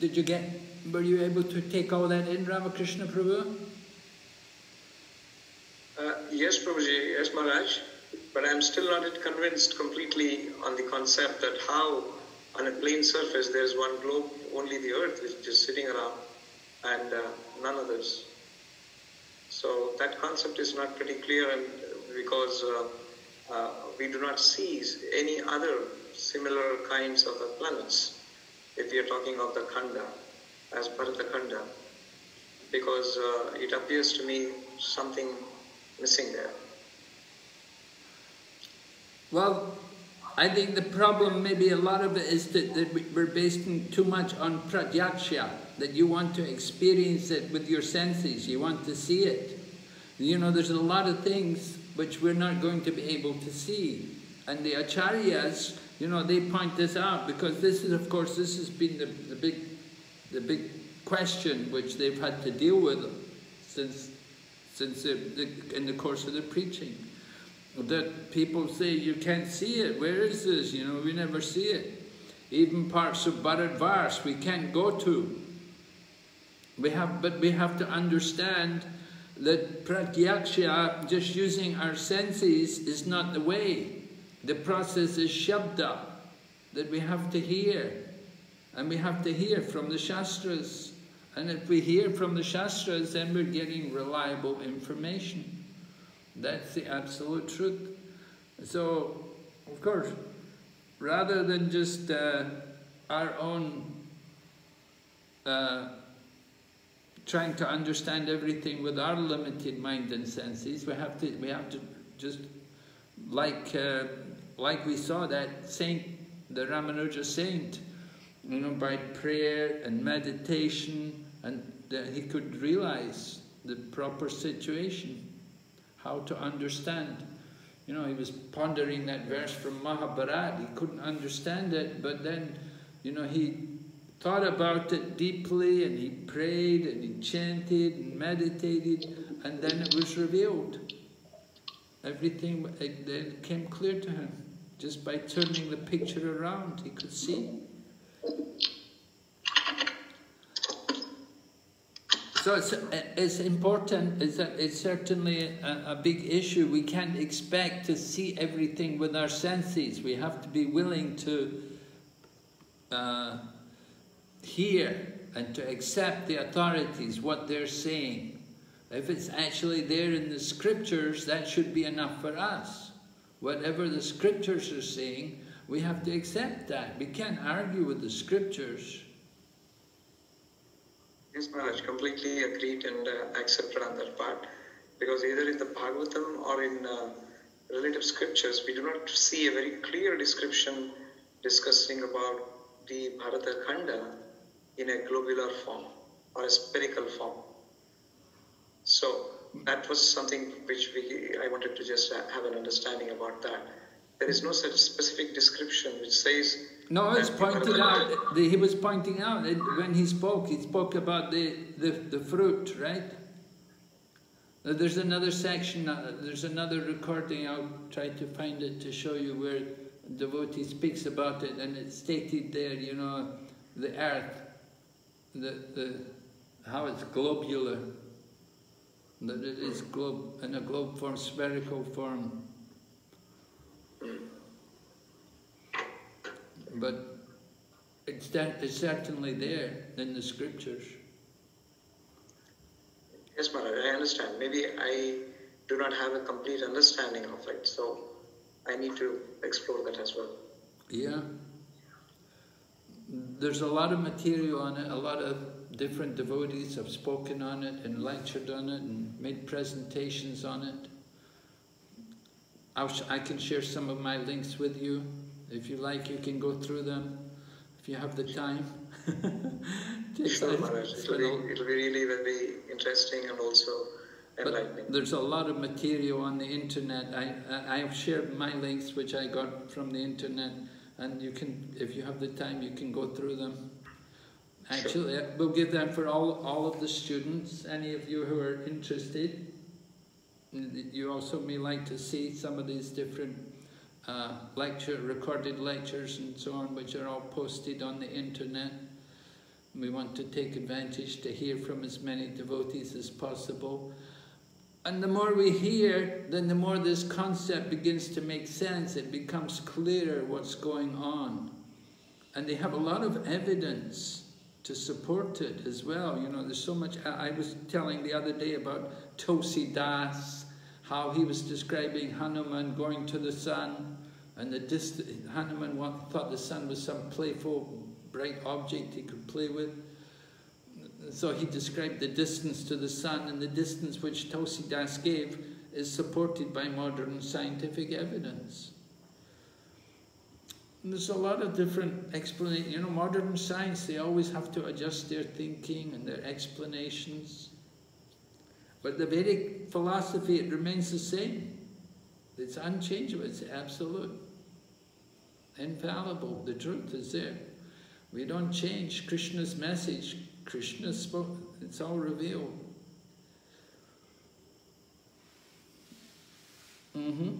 Did you get, were you able to take all that in, Ramakrishna Prabhu? Uh, yes, Prabhuji, yes, Maharaj. But I'm still not convinced completely on the concept that how on a plane surface there is one globe, only the Earth which is sitting around, and uh, none others. So that concept is not pretty clear, and because uh, uh, we do not see any other similar kinds of planets. If we are talking of the Khanda, as Bharata Khanda, because uh, it appears to me something missing there. Well, I think the problem, maybe a lot of it is that, that we- we're basing too much on pratyaksha, that you want to experience it with your senses, you want to see it. You know, there's a lot of things which we're not going to be able to see. And the acharyas, you know, they point this out because this is, of course, this has been the, the big, the big question which they've had to deal with since, since the, in the course of the preaching that people say you can't see it. Where is this? You know, we never see it. Even parts of Bharatvarsha we can't go to. We have, but we have to understand that pratyaksha, just using our senses, is not the way. The process is shabda, that we have to hear. And we have to hear from the Shastras. And if we hear from the Shastras, then we're getting reliable information. That's the absolute truth. So, of course, rather than just uh, our own uh, trying to understand everything with our limited mind and senses, we have to we have to just like uh, like we saw that saint, the Ramanuja saint, you know, by prayer and meditation, and he could realize the proper situation how to understand. You know, he was pondering that verse from Mahabharata. He couldn't understand it, but then, you know, he thought about it deeply and he prayed and he chanted and meditated, and then it was revealed. Everything it, it came clear to him just by turning the picture around. He could see. So it's, it's important, it's, a, it's certainly a, a big issue. We can't expect to see everything with our senses. We have to be willing to uh, hear and to accept the authorities, what they're saying. If it's actually there in the scriptures, that should be enough for us. Whatever the scriptures are saying, we have to accept that. We can't argue with the scriptures. Yes, Maharaj, completely agreed and uh, accepted on that part. Because either in the Bhagavatam or in uh, relative scriptures, we do not see a very clear description discussing about the Bharata Khanda in a globular form or a spherical form. So that was something which we, I wanted to just have an understanding about that. There is no such specific description which says. No, it's pointed out. the- He was pointing out when he spoke. He spoke about the the, the fruit, right? There's another section. uh, There's another recording. I'll try to find it to show you where devotee speaks about it, and it's stated there. You know, the earth, the the how it's globular, that it is globe in a globe form, spherical form. But it's, cer- it's certainly there in the scriptures. Yes, Maharaj, I understand. Maybe I do not have a complete understanding of it, so I need to explore that as well. Yeah. There's a lot of material on it, a lot of different devotees have spoken on it and lectured on it and made presentations on it. I can share some of my links with you. If you like, you can go through them if you have the time. Sure, Maharaj. It'll be, it'll be really very interesting and also enlightening. But there's a lot of material on the internet. I, I I've shared my links, which I got from the internet, and you can, if you have the time, you can go through them. Actually, uh, we'll give them for all all of the students. Any of you who are interested, you also may like to see some of these different uh, lecture, recorded lectures, and so on, which are all posted on the internet. We want to take advantage to hear from as many devotees as possible. And the more we hear, then the more this concept begins to make sense. It becomes clearer what's going on. And they have a lot of evidence to support it as well. You know, there's so much. I was telling the other day about Tulsi Das, how he was describing Hanuman going to the sun, and the dist- Hanuman thought the sun was some playful, bright object he could play with. So he described the distance to the sun, and the distance which Tulsi Das gave is supported by modern scientific evidence. And there's a lot of different explanations. You know, modern science, they always have to adjust their thinking and their explanations. But the Vedic philosophy, it remains the same. It's unchangeable, it's absolute, infallible. The truth is there. We don't change Krishna's message. Krishna spoke, it's all revealed. hmm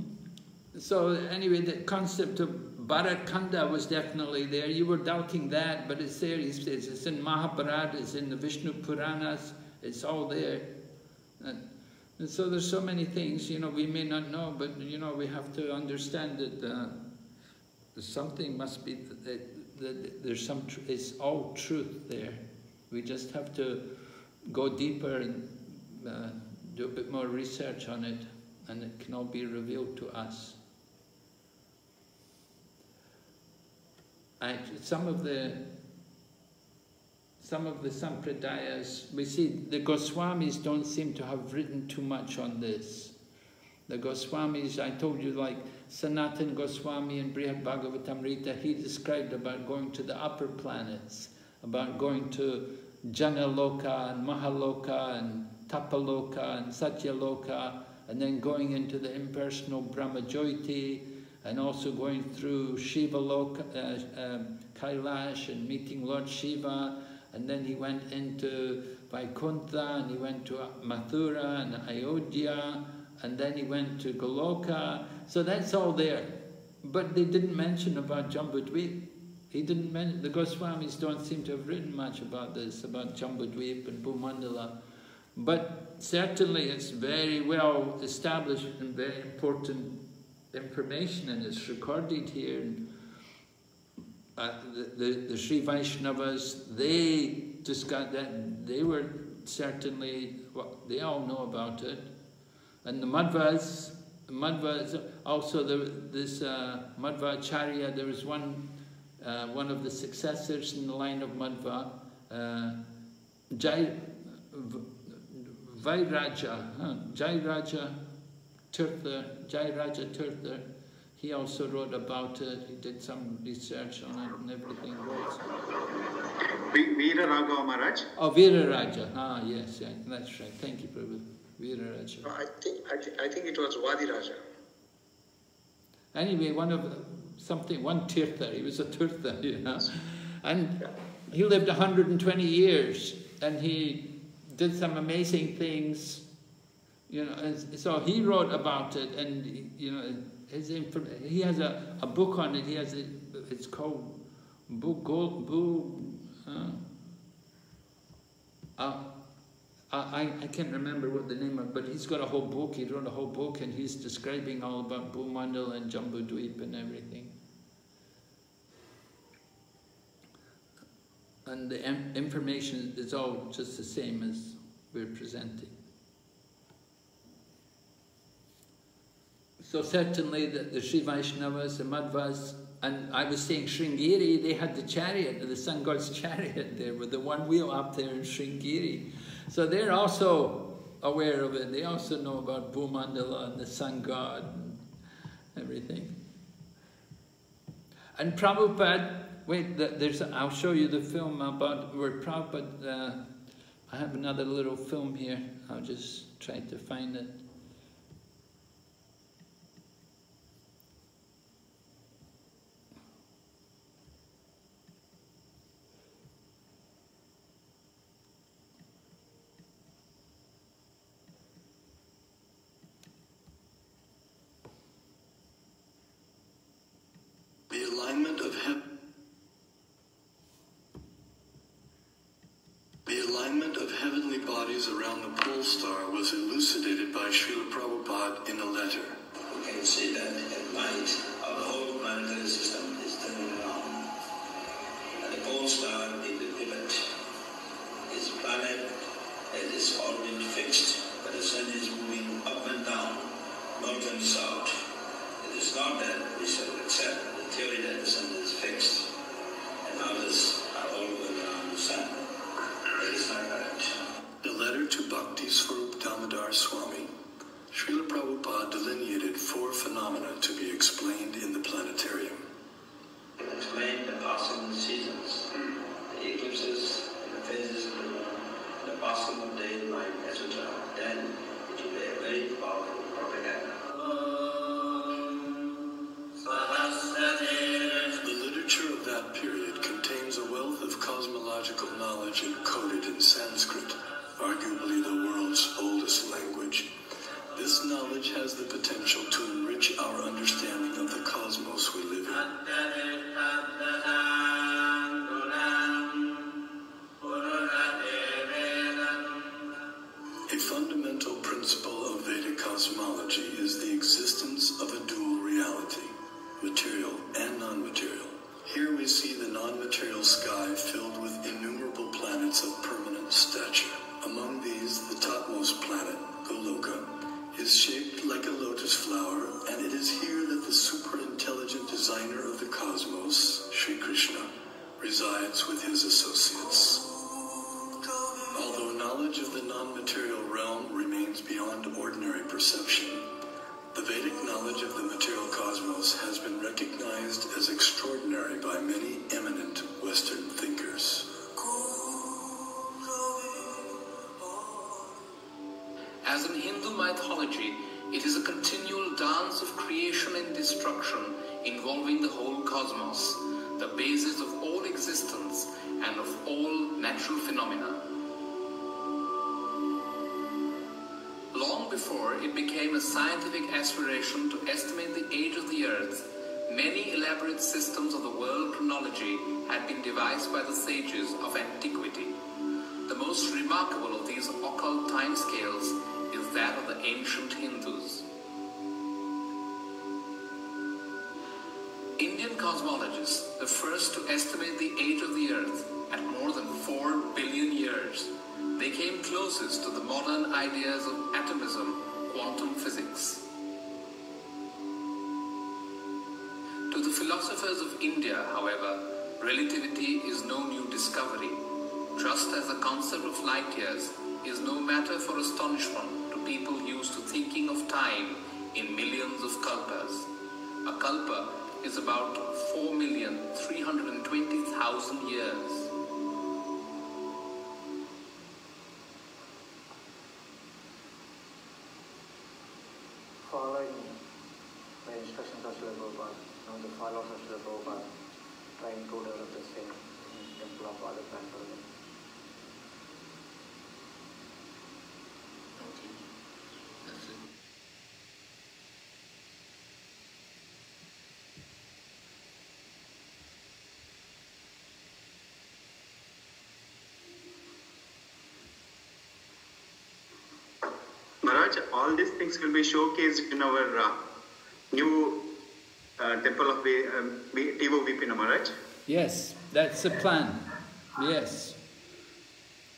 So anyway, the concept of Bharatkanda was definitely there. You were doubting that, but it's there. He says it's in Mahabharata, it's in the Vishnu Puranas, it's all there. And, and so there's so many things, you know, we may not know, but you know, we have to understand that uh, something must be, that, that there's some, it's all truth there. We just have to go deeper and uh, do a bit more research on it, and it can all be revealed to us. I, some of the some of the sampradayas, we see the Goswamis don't seem to have written too much on this. The Goswamis, I told you, like Sanatan Goswami in Brihad Bhagavatamrita, he described about going to the upper planets, about going to Janaloka and Mahaloka and Tapaloka and Satyaloka, and then going into the impersonal Brahmajyoti, and also going through Shiva Loka, uh, um, Kailash and meeting Lord Shiva, and then he went into Vaikuntha, and he went to Mathura and Ayodhya, and then he went to Goloka. So that's all there. But they didn't mention about Jambudweep. He didn't mention, the Goswamis don't seem to have written much about this, about Jambudweep and Bhumandala. But certainly it's very well established and very important information, and it's recorded here. Uh, the, the, the Sri Vaishnavas, they just got that, they were certainly, well, they all know about it. And the Madhvas, the Madhvas, also the, this uh, Madhvacharya, there was one, uh, one of the successors in the line of Madhva, uh, Jai, Vairaja, huh? Jairaja, Tirtha, Jai Raja Tirtha, he also wrote about it. He did some research on it and everything. Vi- Veera Raghava Maharaj. Oh, Veera Raja. Ah, yes, yeah, that's right. Thank you, Prabhu. Veera Raja. No, I think I, thi- I think it was Vadi Raja. Anyway, one of something, one Tirtha, he was a Tirtha, you know, and he lived 120 years, and he did some amazing things, you know. So he wrote about it, and you know, his he has a, a book on it. He has a, it's called Go Bu. Uh, uh, I, I can't remember what the name of, but he's got a whole book. He wrote a whole book, and he's describing all about Bhumandal and Jambu Dweep and everything. And the information is all just the same as we're presenting. So certainly the, the Sri Vaishnavas, the Madhvas, and I was saying Sringeri, they had the chariot, the sun god's chariot there with the one wheel up there in Sringeri. So they're also aware of it. They also know about Bhumandala and the sun god and everything. And Prabhupada, wait, there's, I'll show you the film about where Prabhupada, uh, I have another little film here. I'll just try to find it. The non-material realm remains beyond ordinary perception, the Vedic knowledge of the material cosmos has been recognized as extraordinary by many eminent Western thinkers. As in Hindu mythology, it is a continual dance of creation and destruction involving the whole cosmos, the basis of all existence and of all natural phenomena. Long before it became a scientific aspiration to estimate the age of the Earth, many elaborate systems of the world chronology had been devised by the sages of antiquity. The most remarkable of these occult timescales is that of the ancient Hindus. Indian cosmologists, the first to estimate the age of the Earth at more than 4 billion years, they came closest to the modern ideas of atomism, quantum physics. To the philosophers of India, however, relativity is no new discovery, just as the concept of light years is no matter for astonishment to people used to thinking of time in millions of kalpas. A kalpa is about 4,320,000 years. Following the instructions of Srila Prabhupada, now the followers of Srila Prabhupada trying to develop the same temple of Adar Pandora. Okay. That's it. Maharaj, all these things will be showcased in our uh, new uh, temple of V- um, Tivo Vipina Maharaj. Yes, that's the plan. Yes.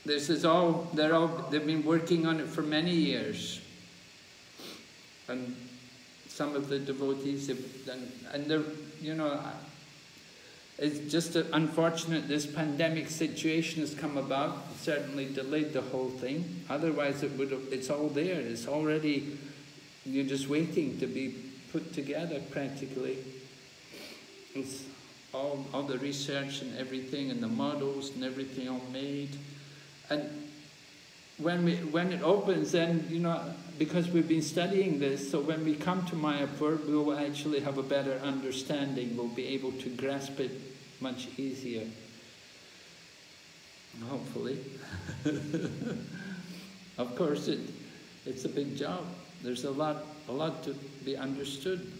This is all, they're all, they've been working on it for many years. And some of the devotees have done, and they're, you know, it's just unfortunate this pandemic situation has come about. Certainly delayed the whole thing. Otherwise, it would have, it's all there. It's already, you're just waiting to be put together practically. It's all, all the research and everything and the models and everything all made. And when, we, when it opens, then, you know, because we've been studying this, so when we come to Mayapur, we will actually have a better understanding. We'll be able to grasp it much easier. Hopefully. of course, it, it's a big job. There's a lot, a lot to be understood.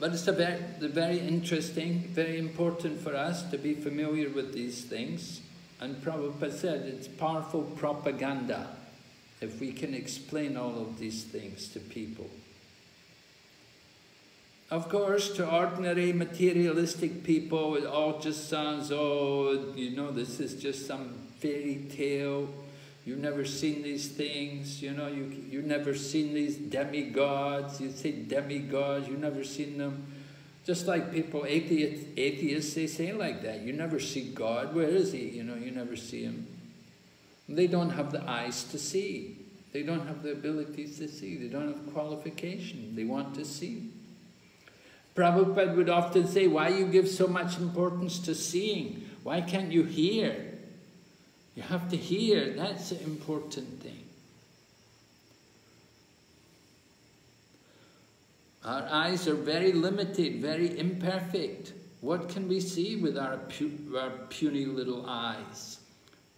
But it's very, very interesting, very important for us to be familiar with these things. And Prabhupada said it's powerful propaganda if we can explain all of these things to people. Of course, to ordinary materialistic people, it all just sounds, oh, you know, this is just some fairy tale. You've never seen these things, you know, you, you've never seen these demigods. You say demigods, you've never seen them. Just like people, atheists, atheists, they say like that. You never see God. Where is he? You know, you never see him. They don't have the eyes to see. They don't have the abilities to see. They don't have qualification. They want to see. Prabhupada would often say, why you give so much importance to seeing? Why can't you hear? You have to hear. That's the important thing. Our eyes are very limited, very imperfect. What can we see with our, pu our puny little eyes?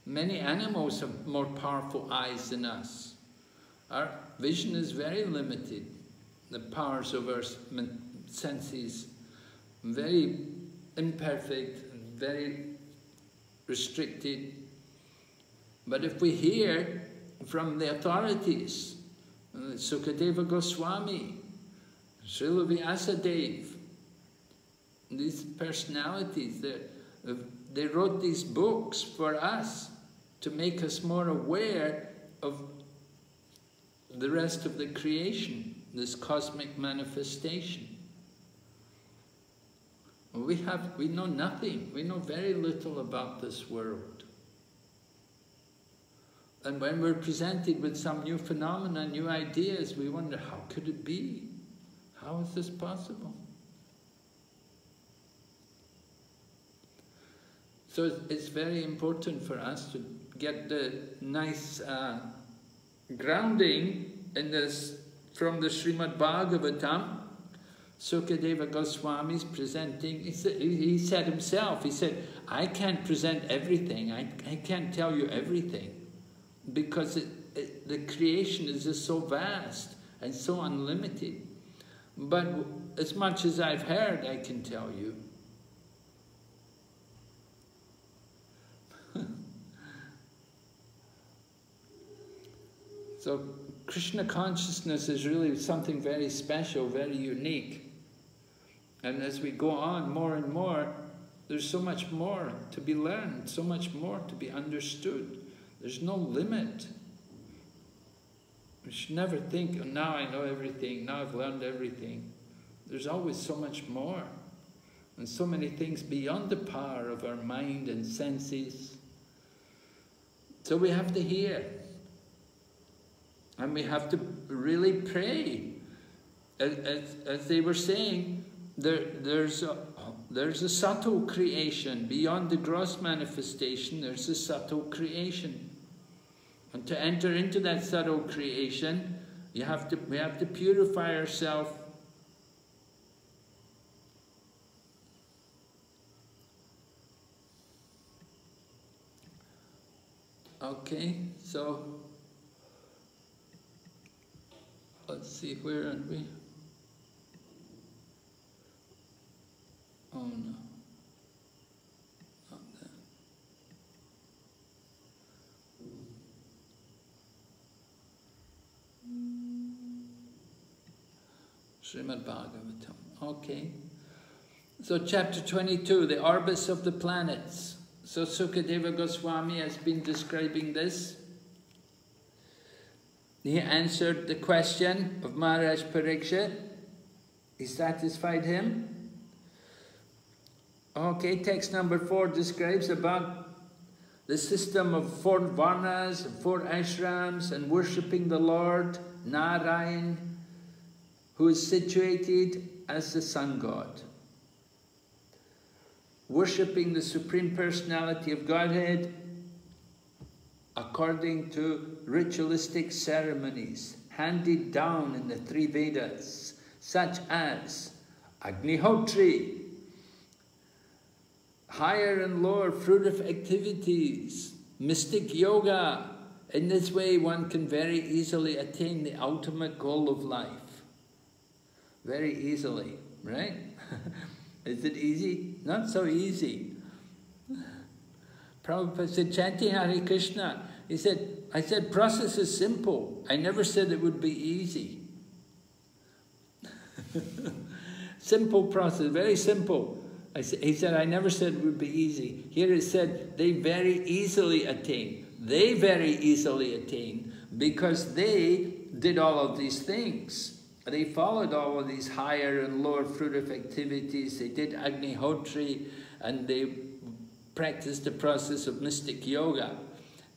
Many animals have more powerful eyes than us. Our vision is very limited. The powers of our senses, very imperfect, and very restricted. But if we hear from the authorities, uh, Sukadeva Goswami, Srila Vyasadeva, these personalities, they, they wrote these books for us to make us more aware of the rest of the creation, this cosmic manifestation. We have, we know nothing, we know very little about this world. And when we're presented with some new phenomena, new ideas, we wonder, how could it be? How is this possible? So it's very important for us to get the nice uh, grounding in this from the Srimad Bhagavatam. Sukadeva Goswami is presenting, he said, himself, he said, I can't present everything, I, I can't tell you everything because it, it, the creation is just so vast and so unlimited. But as much as I've heard, I can tell you. so Krishna consciousness is really something very special, very unique. And as we go on more and more, there's so much more to be learned, so much more to be understood. There's no limit. We should never think, oh, now I know everything, now I've learned everything. There's always so much more. And so many things beyond the power of our mind and senses. So we have to hear. And we have to really pray. As, as, as they were saying, there, there's, a, there's a subtle creation. Beyond the gross manifestation, there's a subtle creation. And to enter into that subtle creation, you have to, we have to purify ourselves Okay, so let's see, where are we? Oh no. Srimad Bhagavatam. Okay. So chapter 22, the orbits of the planets. So Sukadeva Goswami has been describing this. He answered the question of Maharaj Parikshit. He satisfied him. Okay, text number four describes about the system of four varnas, four ashrams, and worshipping the Lord, Narayan, who is situated as the sun god worshipping the Supreme Personality of Godhead according to ritualistic ceremonies handed down in the three Vedas, such as Agnihotra, higher and lower fruitive activities, mystic yoga. In this way, one can very easily attain the ultimate goal of life. Very easily, right? Is it easy? Not so easy. Prabhupada said, chanting Hare Krishna. He said, I said, process is simple. I never said it would be easy. simple process, very simple. Said, he said, I never said it would be easy. Here it said, they very easily attain. They very easily attain because they did all of these things. They followed all of these higher and lower fruitive activities. They did Agnihotra and they practiced the process of mystic yoga.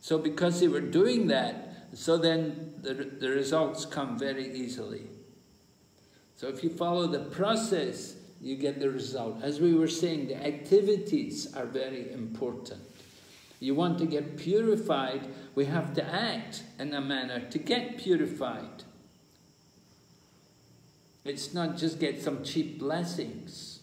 So because they were doing that, so then the, the results come very easily. So if you follow the process, you get the result. As we were saying, the activities are very important. You want to get purified, we have to act in a manner to get purified. It's not just get some cheap blessings.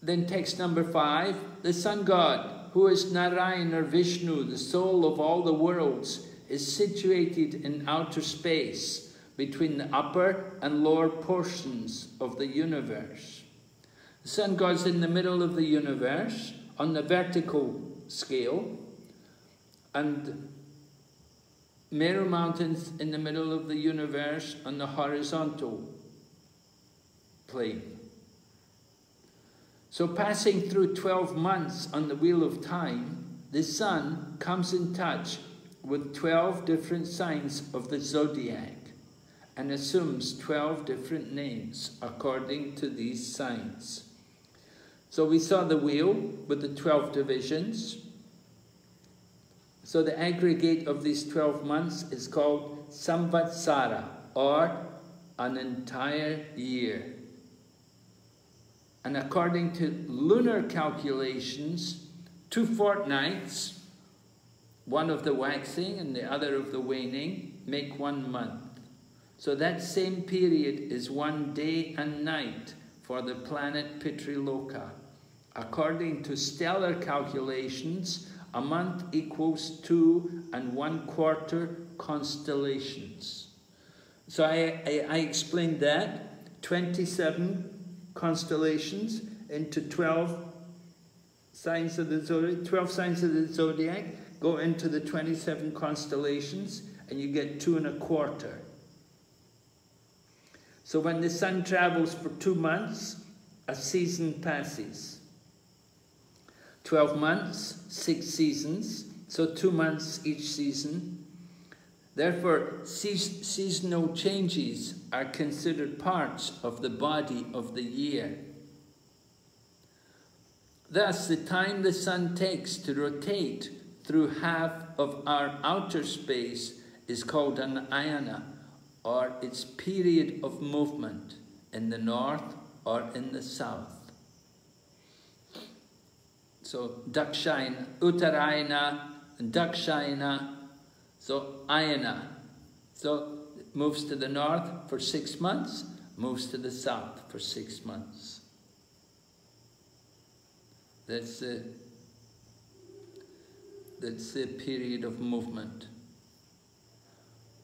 Then text number five, the sun god, who is Narayan or Vishnu, the soul of all the worlds, is situated in outer space between the upper and lower portions of the universe. The sun god's in the middle of the universe on the vertical scale and Meru Mountains in the middle of the universe on the horizontal plane. So passing through 12 months on the wheel of time, the sun comes in touch with 12 different signs of the zodiac and assumes 12 different names according to these signs. So we saw the wheel with the 12 divisions, so the aggregate of these 12 months is called Samvatsara, or an entire year. And according to lunar calculations, two fortnights, one of the waxing and the other of the waning, make one month. So that same period is one day and night for the planet Pitriloka. According to stellar calculations, a month equals two and one quarter constellations. So I, I, I explained that 27 constellations into 12 signs of the zodiac, 12 signs of the zodiac go into the 27 constellations and you get two and a quarter. So when the sun travels for two months, a season passes. 12 months, six seasons, so two months each season. Therefore, seasonal changes are considered parts of the body of the year. Thus, the time the sun takes to rotate through half of our outer space is called an ayana, or its period of movement in the north or in the south. So Dakshina, Uttarayana, Dakshina, so Ayana. So moves to the north for six months, moves to the south for six months. That's the, that's the period of movement.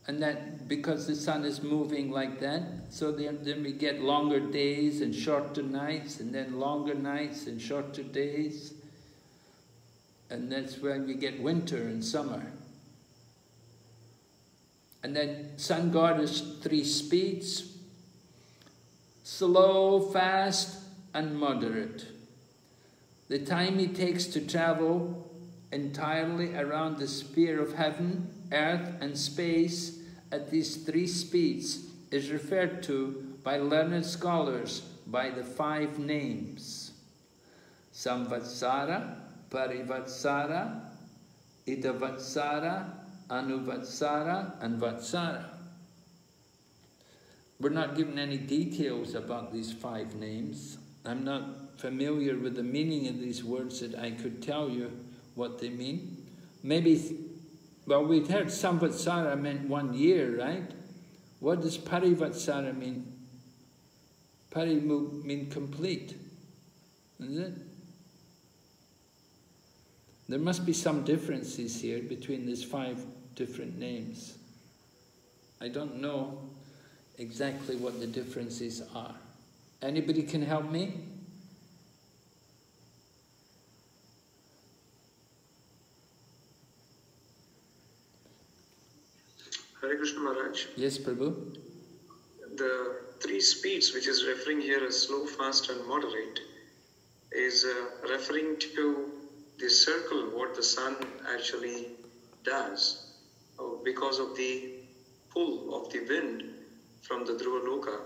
And that because the sun is moving like that, so then, then we get longer days and shorter nights, and then longer nights and shorter days. And that's when we get winter and summer. And then sun god is three speeds, slow, fast, and moderate. The time he takes to travel entirely around the sphere of heaven, earth, and space at these three speeds is referred to by learned scholars by the five names Samvatsara, Parivatsara, Idavatsara, Anuvatsara, and Vatsara. We're not given any details about these five names. I'm not familiar with the meaning of these words that I could tell you what they mean. Maybe, well, we've heard Samvatsara meant one year, right? What does Parivatsara mean? Pari mean complete, is it? There must be some differences here between these five different names. I don't know exactly what the differences are. Anybody can help me? Hare Krishna Maharaj. Yes, Prabhu. The three speeds, which is referring here as slow, fast, and moderate, is uh, referring to the circle what the sun actually does uh, because of the pull of the wind from the Dhruva Loka.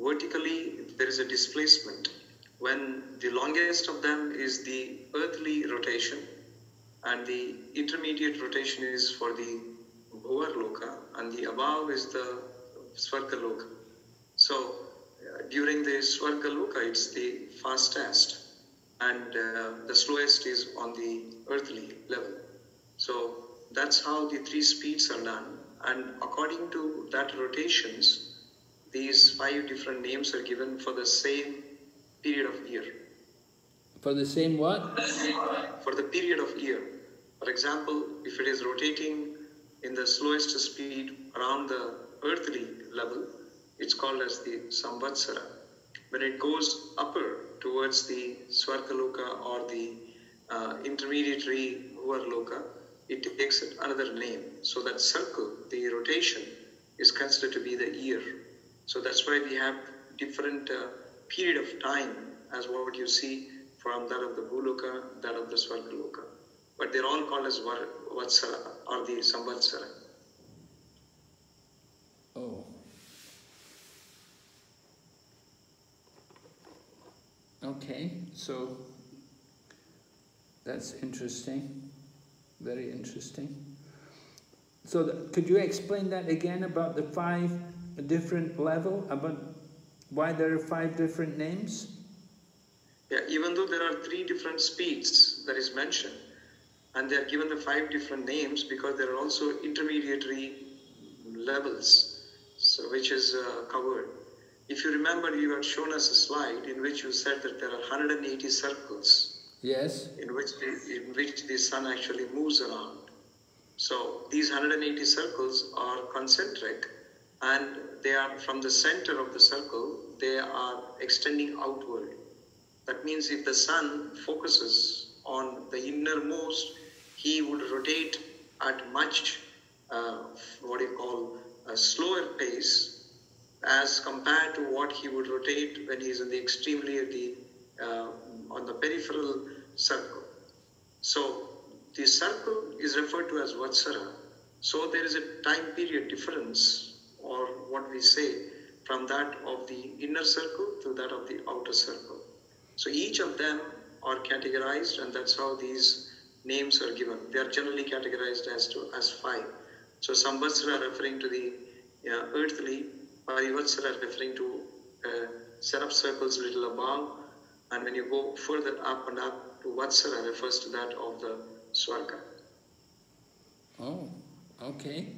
Vertically, there is a displacement. When the longest of them is the earthly rotation, and the intermediate rotation is for the Bhuvar Loka, and the above is the Swarga Loka. So, uh, during the Swarga Loka, it's the fastest and uh, the slowest is on the earthly level. So that's how the three speeds are done. And according to that rotations, these five different names are given for the same period of year. For the same what? For the period of year. For example, if it is rotating in the slowest speed around the earthly level, it's called as the Samvatsara. When it goes upper towards the Swargaloka or the uh, intermediary Loka, it takes another name. So that circle, the rotation, is considered to be the year. So that's why we have different uh, period of time as what you see from that of the Bhuloka, that of the Swargaloka. But they're all called as Vatsara or the Samvatsara. Oh. Okay, so that's interesting, very interesting. So could you explain that again about the five different level, about why there are five different names? Yeah, even though there are three different speeds that is mentioned, and they are given the five different names because there are also intermediary levels, so which is uh, covered. If you remember, you had shown us a slide in which you said that there are 180 circles. Yes. In which the, in which the sun actually moves around. So these 180 circles are concentric, and they are from the center of the circle. They are extending outward. That means if the sun focuses on the innermost, he would rotate at much uh, what you call a slower pace as compared to what he would rotate when he's in the extremely the uh, on the peripheral circle. So the circle is referred to as Vatsara. So there is a time period difference, or what we say, from that of the inner circle to that of the outer circle. So each of them are categorized, and that's how these names are given. They are generally categorized as to as five. So Samvatsara referring to the yeah, earthly, Parivatsara referring to uh, set of circles little above, and when you go further up and up to Vatsara refers to that of the Swarga. Oh, okay.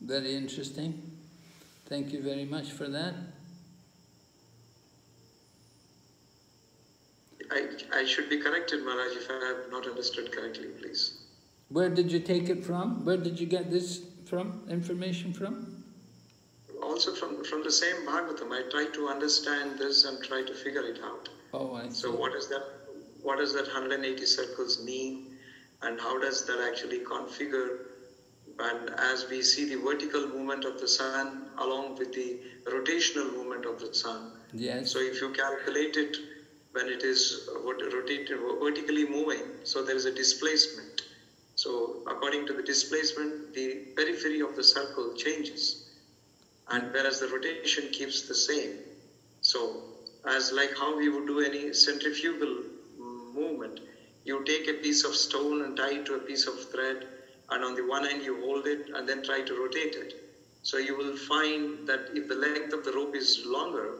Very interesting. Thank you very much for that. I, I should be corrected, Maharaj, if I have not understood correctly, please. Where did you take it from? Where did you get this from, information from? Also from, from the same Bhagavatam, I try to understand this and try to figure it out. Oh, I see. So what is that, what does that 180 circles mean? And how does that actually configure? And as we see the vertical movement of the sun along with the rotational movement of the sun. Yes. So if you calculate it when it is rotated, vertically moving, so there is a displacement. So according to the displacement, the periphery of the circle changes, and whereas the rotation keeps the same. So as like how we would do any centrifugal movement, you take a piece of stone and tie it to a piece of thread, and on the one end you hold it and then try to rotate it. So you will find that if the length of the rope is longer,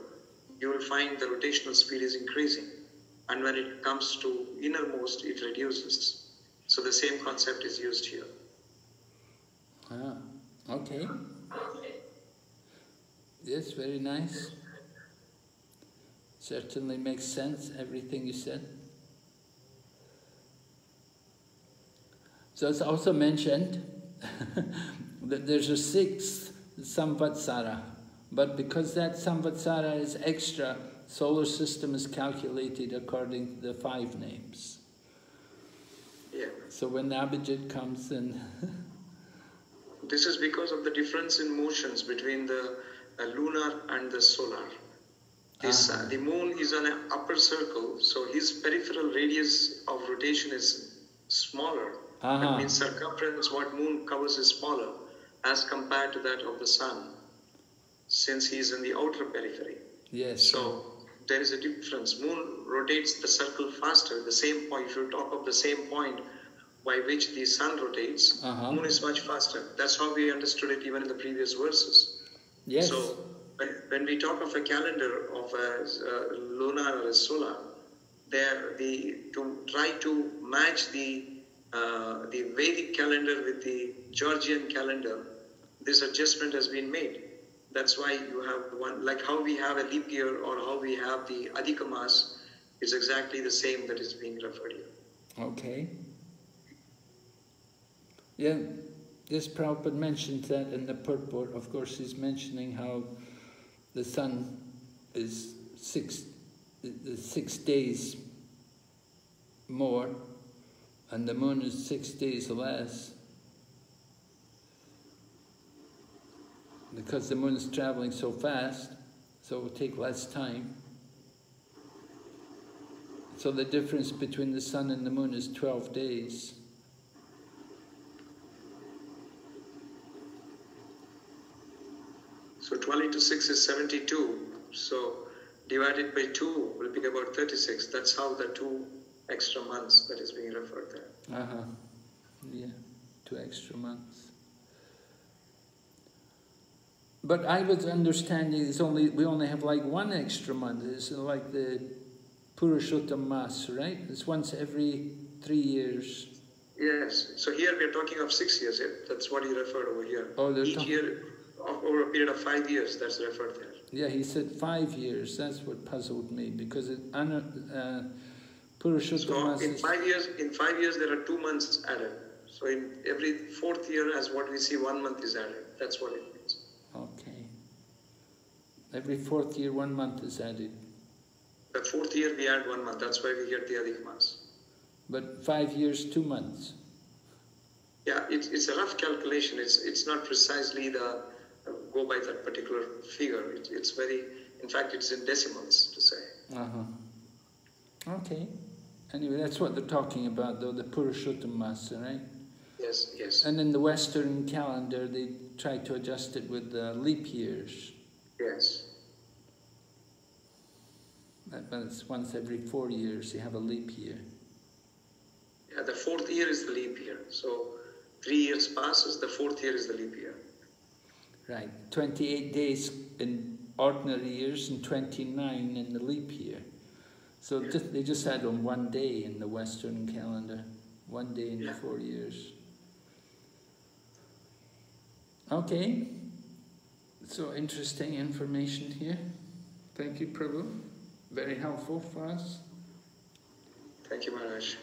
you will find the rotational speed is increasing. And when it comes to innermost, it reduces. So the same concept is used here. Ah, okay. Yes, very nice. Certainly makes sense, everything you said. So it's also mentioned that there's a sixth Samvatsara, but because that Samvatsara is extra, solar system is calculated according to the five names. Yeah. So when the Abhijit comes in... this is because of the difference in motions between the uh, lunar and the solar. This, uh, the moon is on an upper circle, so his peripheral radius of rotation is smaller. Uh-huh. That means circumference what moon covers is smaller as compared to that of the sun, since he is in the outer periphery. Yes. So there is a difference. Moon rotates the circle faster. The same point, if you talk of the same point by which the sun rotates, Uh-huh. moon is much faster. That's how we understood it even in the previous verses. Yes. So when, when we talk of a calendar of a, uh lunar or a solar, there the to try to match the uh, the Vedic calendar with the Georgian calendar, this adjustment has been made. That's why you have one, like how we have a leap year or how we have the Adhika Mas is exactly the same that is being referred here. Okay. Yeah, this Prabhupada mentions that in the purport. Of course, he's mentioning how the sun is six, is six days more, and the moon is six days less. Because the moon is traveling so fast, so it will take less time. So the difference between the sun and the moon is 12 days. So 12 into 6 is 72. So divided by 2 will be about 36. That's how the two extra months that is being referred there. Uh-huh. Yeah, two extra months. But I was understanding it's only we only have like one extra month. It's like the Purushottam Mas, right? It's once every three years. Yes. So here we are talking of six years. yeah. That's what he referred over here. Oh, Each year over a period of five years. That's referred there. Yeah, he said five years. That's what puzzled me because it, uh, Purushottam So in five years, in five years there are two months added. So in every fourth year, as what we see, one month is added. That's what it means. okay. Every fourth year, one month is added. The fourth year we add one month. That's why we get the Adhik Mas. But five years, two months. Yeah, it's, it's a rough calculation. It's it's not precisely the go by that particular figure. It, it's very, in fact, it's in decimals to say. Uh-huh. Okay. Anyway, that's what they're talking about, though, the Purushottam Masa, right? Yes, yes, And in the Western calendar, they try to adjust it with the leap years. yes. But but it's once every four years, you have a leap year. Yeah, the fourth year is the leap year. So three years passes, the fourth year is the leap year. Right, 28 days in ordinary years and 29 in the leap year. So Yeah. just, they just had on one day in the Western calendar, one day in the four years. Okay, so interesting information here. Thank you, Prabhu. Very helpful for us. Thank you, Maharaj.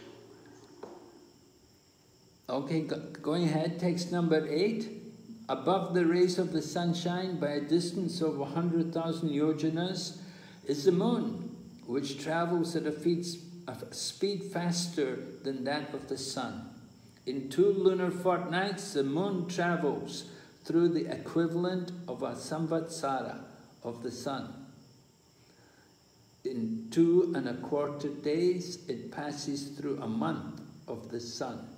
Okay, go, going ahead, text number eight. Above the rays of the sunshine by a distance of 100,000 yojanas is the moon, which travels at a, a speed faster than that of the sun. In two lunar fortnights, the moon travels through the equivalent of a samvatsara of the sun. In two and a quarter days, it passes through a month of the sun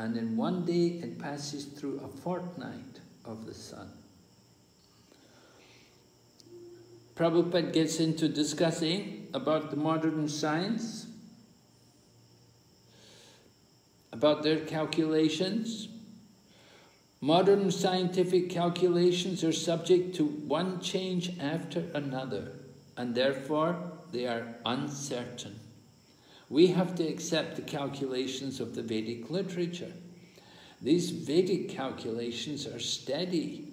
and in one day it passes through a fortnight of the sun. Prabhupada gets into discussing about the modern science, about their calculations. Modern scientific calculations are subject to one change after another, and therefore they are uncertain. We have to accept the calculations of the Vedic literature. These Vedic calculations are steady.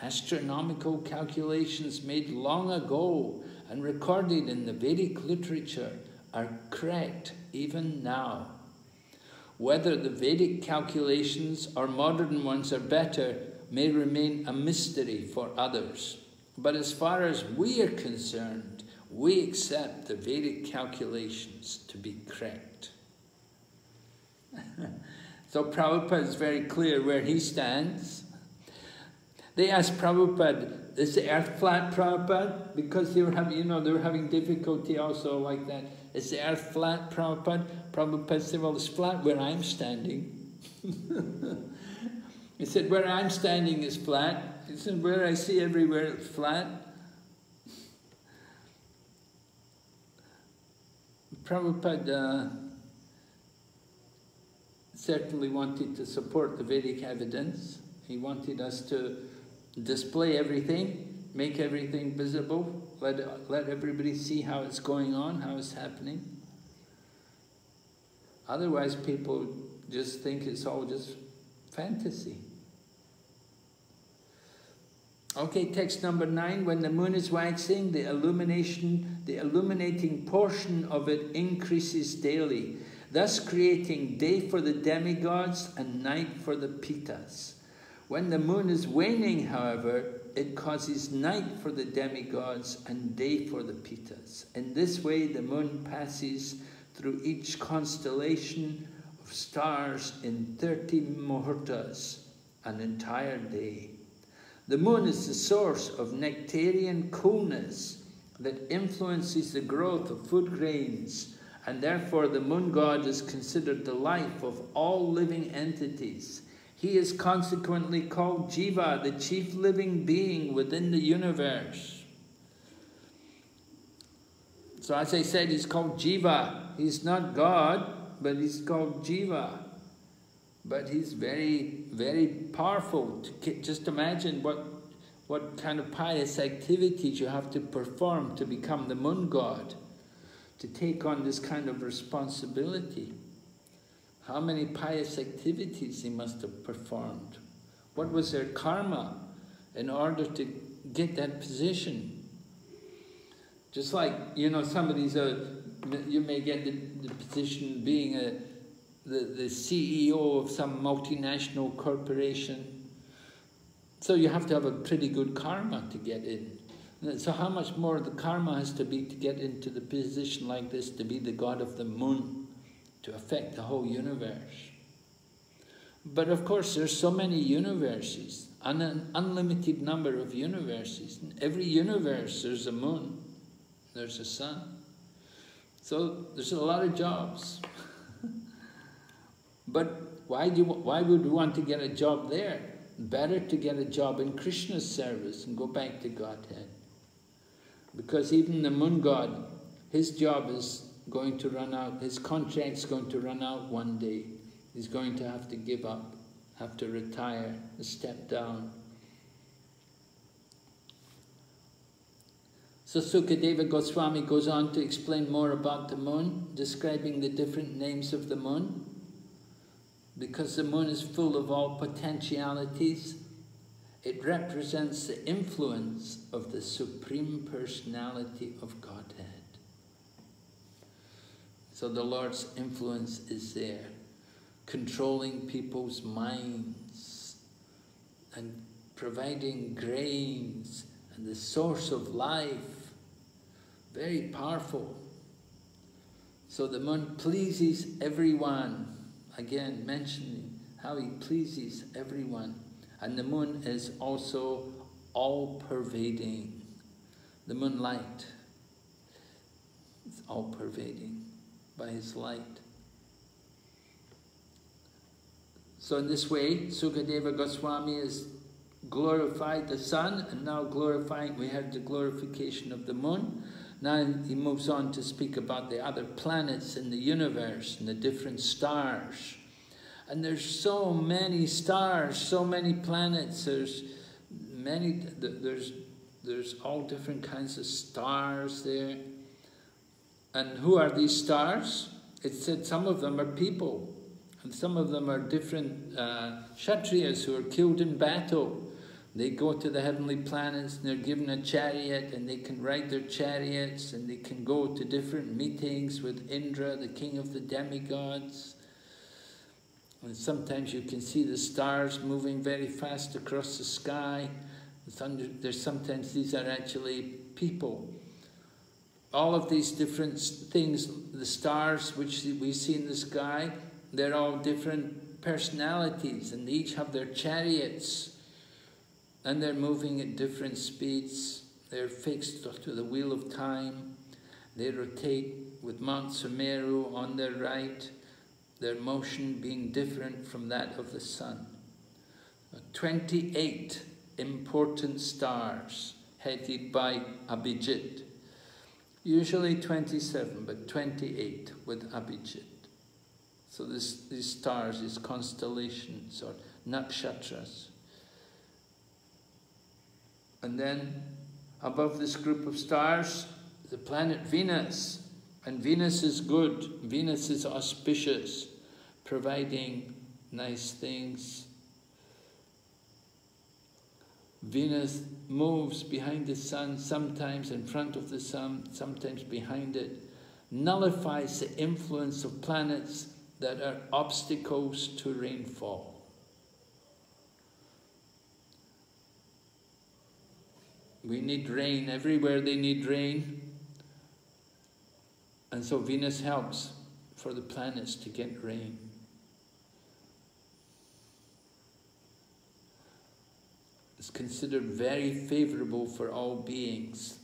Astronomical calculations made long ago and recorded in the Vedic literature are correct even now. Whether the Vedic calculations or modern ones are better may remain a mystery for others. But as far as we are concerned, we accept the Vedic calculations to be correct. so Prabhupada is very clear where he stands. They asked Prabhupada, is the earth flat, Prabhupada? Because they were having, you know, they were having difficulty also like that. Is the earth flat, Prabhupada? Prabhupada said, well, it's flat where I'm standing. he said, where I'm standing is flat. He said, where I see everywhere it's flat. Prabhupada uh, certainly wanted to support the Vedic evidence. He wanted us to display everything, make everything visible, let, let everybody see how it's going on, how it's happening. Otherwise, people just think it's all just fantasy. Okay, text number nine. When the moon is waxing, the illumination, the illuminating portion of it increases daily, thus creating day for the demigods and night for the pitas. When the moon is waning, however, it causes night for the demigods and day for the pitas. In this way, the moon passes through each constellation of stars in 30 muhurtas, an entire day. The moon is the source of nectarian coolness that influences the growth of food grains, and therefore the moon god is considered the life of all living entities. He is consequently called Jiva, the chief living being within the universe. So as I said, he's called Jiva. He's not God, but he's called Jiva. But he's very, very powerful. Just imagine what, what kind of pious activities you have to perform to become the moon god, to take on this kind of responsibility. How many pious activities he must have performed. What was their karma in order to get that position? Just like, you know, somebody's a, you may get the, the position being a, the, the CEO of some multinational corporation. So you have to have a pretty good karma to get in. So how much more the karma has to be to get into the position like this, to be the god of the moon, to affect the whole universe. But of course there's so many universes, and an unlimited number of universes. In every universe there's a moon, there's a sun. So there's a lot of jobs. But why, do you, why would we want to get a job there? Better to get a job in Krishna's service and go back to Godhead. Because even the moon god, his job is going to run out, his contract's going to run out one day. He's going to have to give up, have to retire, step down. So Sukadeva Goswami goes on to explain more about the moon, describing the different names of the moon. Because the moon is full of all potentialities, it represents the influence of the Supreme Personality of Godhead. So the Lord's influence is there, controlling people's minds and providing grains and the source of life. Very powerful. So the moon pleases everyone. Again, mentioning how he pleases everyone. And the moon is also all-pervading. The moonlight is all-pervading by his light. So in this way, Sukadeva Goswami has glorified the sun and now glorifying, we have the glorification of the moon. Now he moves on to speak about the other planets in the universe and the different stars. And there's so many stars, so many planets. There's many, there's, there's all different kinds of stars there. And who are these stars? It said some of them are people, and some of them are different uh, Kshatriyas who are killed in battle. They go to the heavenly planets and they're given a chariot and they can ride their chariots and they can go to different meetings with Indra, the king of the demigods. And sometimes you can see the stars moving very fast across the sky. There's sometimes these are actually people all of these different things, the stars which we see in the sky, they're all different personalities and they each have their chariots and they're moving at different speeds. They're fixed to the wheel of time. They rotate with Mount Sumeru on their right, their motion being different from that of the sun. 28 important stars headed by Abhijit usually 27, but 28 with Abhijit. So this, these stars, these constellations or nakshatras. And then above this group of stars, the planet Venus. And Venus is good, Venus is auspicious, providing nice things. Venus moves behind the sun, sometimes in front of the sun, sometimes behind it, nullifies the influence of planets that are obstacles to rainfall. We need rain, everywhere they need rain. And so Venus helps for the planets to get rain. It's considered very favorable for all beings.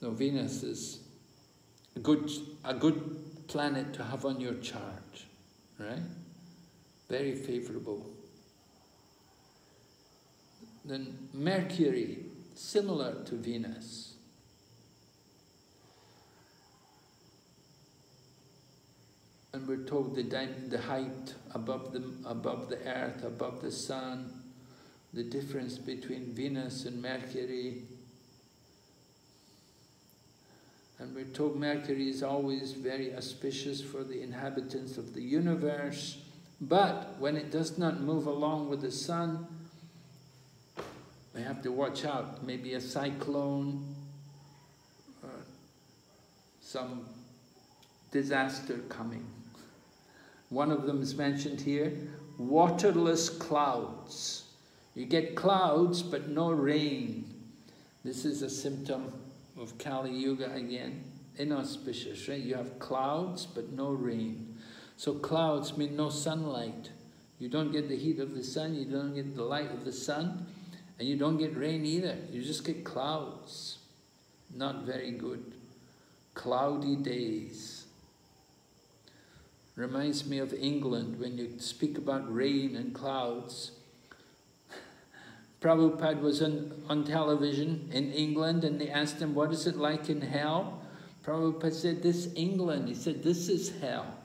Now Venus is a good, a good planet to have on your chart, right? Very favorable. Then Mercury, similar to Venus. and we're told the, the height above the, above the earth, above the sun, the difference between Venus and Mercury. And we're told Mercury is always very auspicious for the inhabitants of the universe, but when it does not move along with the sun, we have to watch out, maybe a cyclone, or some disaster coming. One of them is mentioned here, waterless clouds. You get clouds, but no rain. This is a symptom of Kali Yuga again, inauspicious, right? You have clouds, but no rain. So clouds mean no sunlight. You don't get the heat of the sun, you don't get the light of the sun, and you don't get rain either. You just get clouds. Not very good. Cloudy days. Reminds me of England when you speak about rain and clouds. Prabhupada was on, on television in England and they asked him, what is it like in hell? Prabhupada said, this England, he said, this is hell.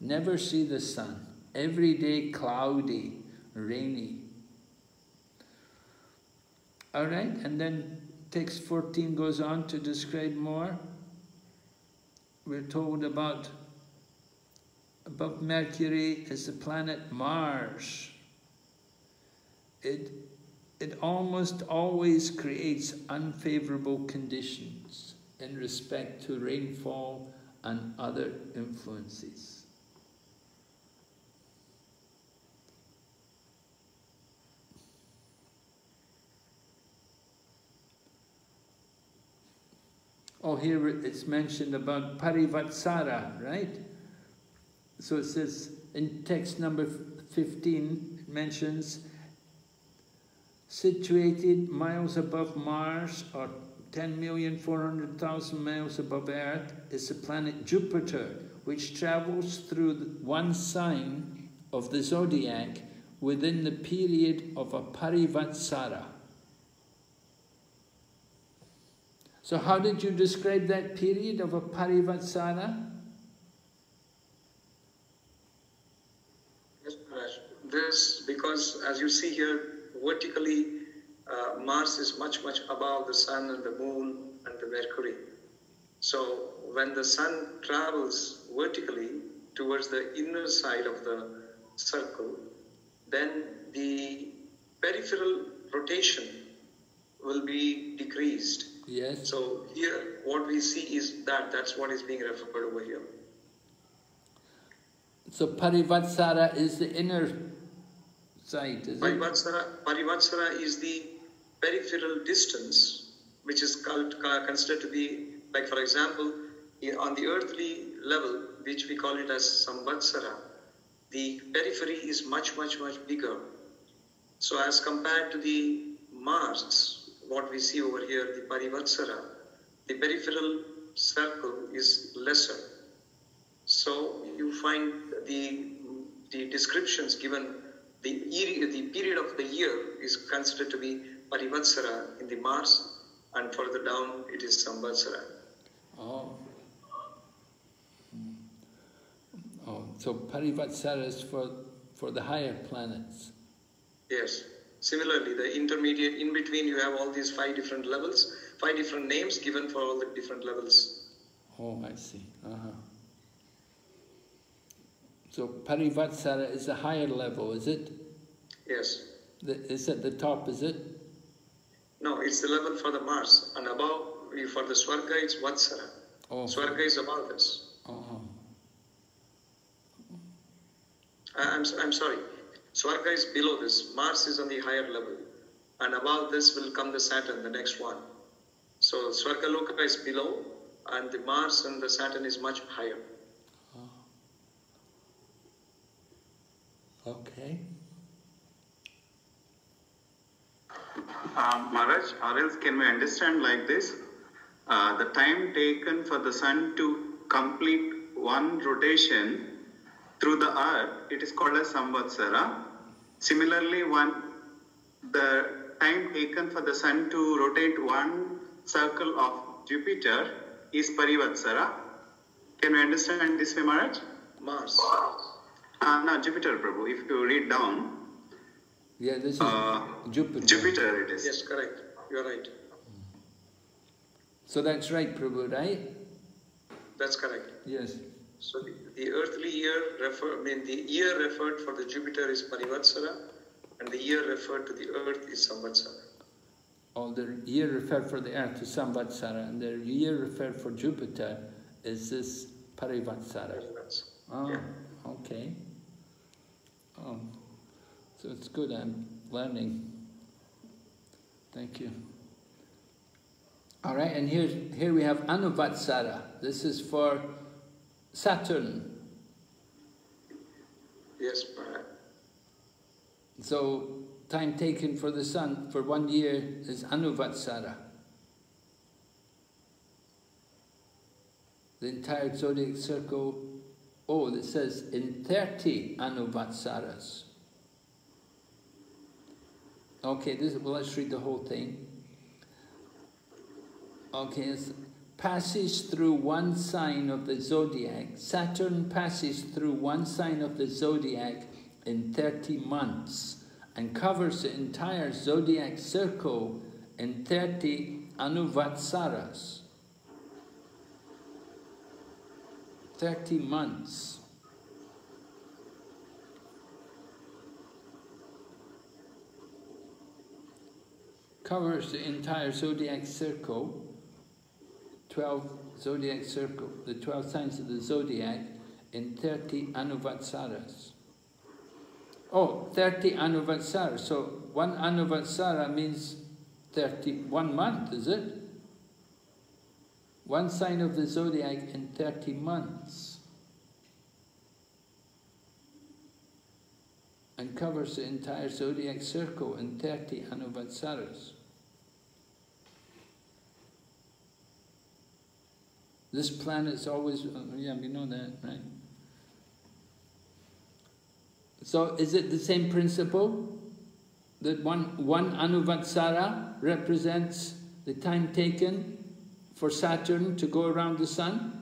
Never see the sun. Every day cloudy, rainy. All right, and then text 14 goes on to describe more. We're told about above Mercury is the planet Mars. It, it almost always creates unfavorable conditions in respect to rainfall and other influences. Oh, here it's mentioned about Parivatsara, right? So it says in text number 15, it mentions situated miles above Mars or 10,400,000 miles above Earth is the planet Jupiter, which travels through one sign of the zodiac within the period of a parivatsara. So how did you describe that period of a parivatsara? Yes, Maharaj. This, because as you see here, vertically, uh, Mars is much, much above the Sun and the Moon and the Mercury. So when the Sun travels vertically towards the inner side of the circle, then the peripheral rotation will be decreased. Yes. So here, what we see is that that's what is being referred over here. So Parivatsara is the inner side, is it? Parivatsara, Parivatsara is the peripheral distance, which is called, considered to be, like for example, in, on the earthly level, which we call it as Samvatsara, the periphery is much, much, much bigger. So as compared to the Mars, what we see over here, the Parivatsara, the peripheral circle is lesser. So you find the, the descriptions given, the, the period of the year is considered to be Parivatsara in the Mars, and further down it is Samvatsara. Oh. Oh, so Parivatsara is for, for the higher planets. Yes. Similarly, the intermediate, in between, you have all these five different levels, five different names given for all the different levels. Oh, I see. Uh-huh. So Parivatsara is a higher level, is it? Yes. The, is at the top, is it? No, it's the level for the Mars, and above, for the Swarga, it's Vatsara. Oh. Swarga is above this. Oh. I'm, I'm sorry. Swarga is below this. Mars is on the higher level. And above this will come the Saturn, the next one. So Swarga Loka is below, and the Mars and the Saturn is much higher. Okay. Um, Maharaj, or else can we understand like this? Uh, the time taken for the sun to complete one rotation through the earth, it is called as Samvatsara. Similarly, one the time taken for the sun to rotate one circle of Jupiter is Parivatsara. Can we understand this way, Maharaj? Mars. Uh, no, Jupiter, Prabhu. If you read down, Yeah, this is uh, Jupiter. Jupiter it is. Yes, correct. You're right. So that's right, Prabhu, right? That's correct. Yes. So the, the earthly year refer, I mean the year referred for the Jupiter is Parivatsara, and the year referred to the earth is Samvatsara. Oh, the year referred for the earth to Samvatsara, and the year referred for Jupiter is this Parivatsara. Oh, okay. Oh, so it's good I'm learning. Thank you. All right, and here, here we have Anuvatsara. This is for Saturn. Yes, Maharaj. So, time taken for the sun for one year is Anuvatsara. The entire zodiac circle, oh, it says in 30 Anuvatsaras. Okay, this, well, let's read the whole thing. Okay, it's passes through one sign of the zodiac. Saturn passes through one sign of the zodiac in 30 months and covers the entire zodiac circle in 30 anuvatsaras. 30 months. Covers the entire zodiac circle, 12 zodiac circle, the 12 signs of the zodiac in 30 anuvatsaras. Oh, 30 anuvatsara. So one anuvatsara means 31 month, is it? One sign of the zodiac in 30 months. And covers the entire zodiac circle in 30 anuvatsaras. This planet's always, uh, yeah, we know that, right? So is it the same principle? That one, one anuvatsara represents the time taken for Saturn to go around the Sun?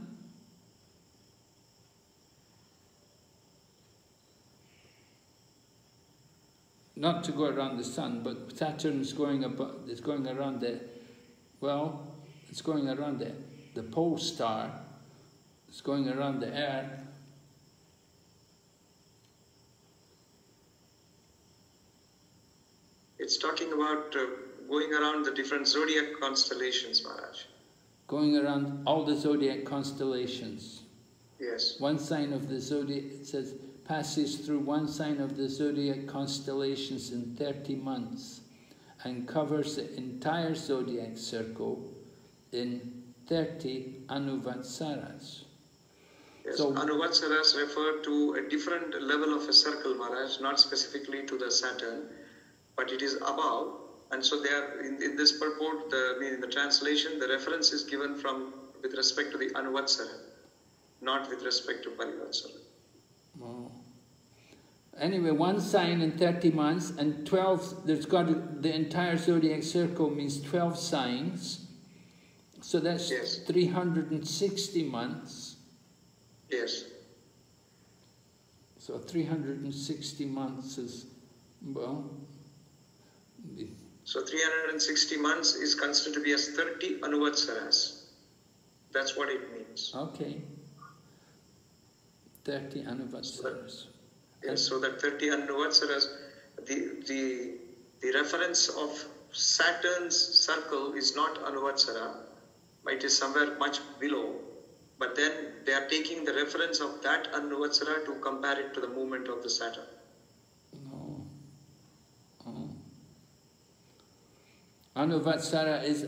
Not to go around the Sun, but Saturn is going, about, is going around the, well, it's going around the, the pole star, is going around the Earth, It's talking about uh, going around the different zodiac constellations, Maharaj. going around all the zodiac constellations. Yes. One sign of the zodiac, it says, passes through one sign of the zodiac constellations in 30 months and covers the entire zodiac circle in 30 anuvatsaras. Yes. So- Anuvatsaras refer to a different level of a circle, Maharaj, not specifically to the Saturn, but it is above. And so they are in, in this purport, the I mean in the translation, the reference is given from with respect to the Anuvatsara, not with respect to Parivatsara. Oh. Anyway, one sign in 30 months and 12, there's got to, the entire zodiac circle means 12 signs. So that's Yes. 360 months. Yes. So 360 months is, well, So 360 months is considered to be as 30 Anuvatsaras. That's what it means. okay. 30 anuvatsaras. Yes, so that 30 Anuvatsaras, the, the, the reference of Saturn's circle is not Anuvatsara, it is somewhere much below. But then they are taking the reference of that Anuvatsara to compare it to the movement of the Saturn. No. Oh. Anuvatsara is,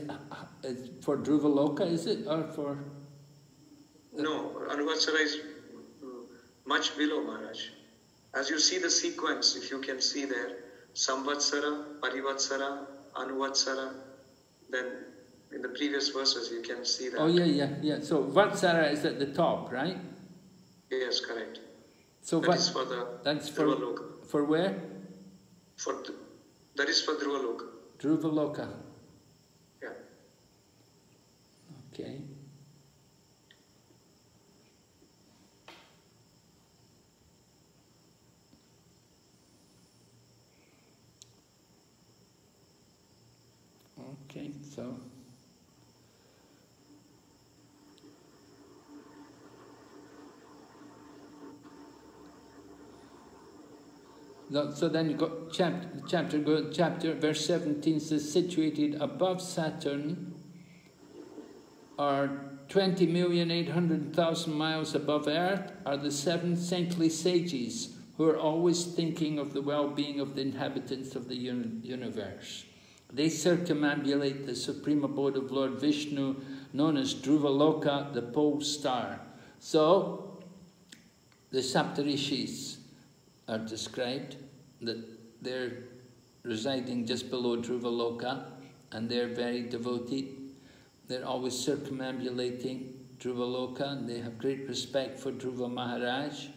is for Dhruvaloka, is it? Or for. No, Anuvatsara is mm, much below Maharaj. As you see the sequence, if you can see there, Samvatsara, Parivatsara, Anuvatsara, then in the previous verses you can see that. Oh, yeah, yeah, yeah. So Vatsara is at the top, right? Yes, correct. So That is for the That's for, Dhruvaloka. for where? For th- that is for Dhruvaloka. Dhruvaloka. Yeah. Okay, so. No, So then you got chapter, chapter, chapter, verse 17 says, situated above Saturn, are 20,800,000 miles above Earth, are the seven saintly sages who are always thinking of the well-being of the inhabitants of the uni- universe. They circumambulate the supreme abode of Lord Vishnu, known as Dhruvaloka, the pole star. So, the Saptarishis are described, that they're residing just below Dhruvaloka, and they're very devoted. They're always circumambulating Dhruvaloka, and they have great respect for Dhruva Maharaj,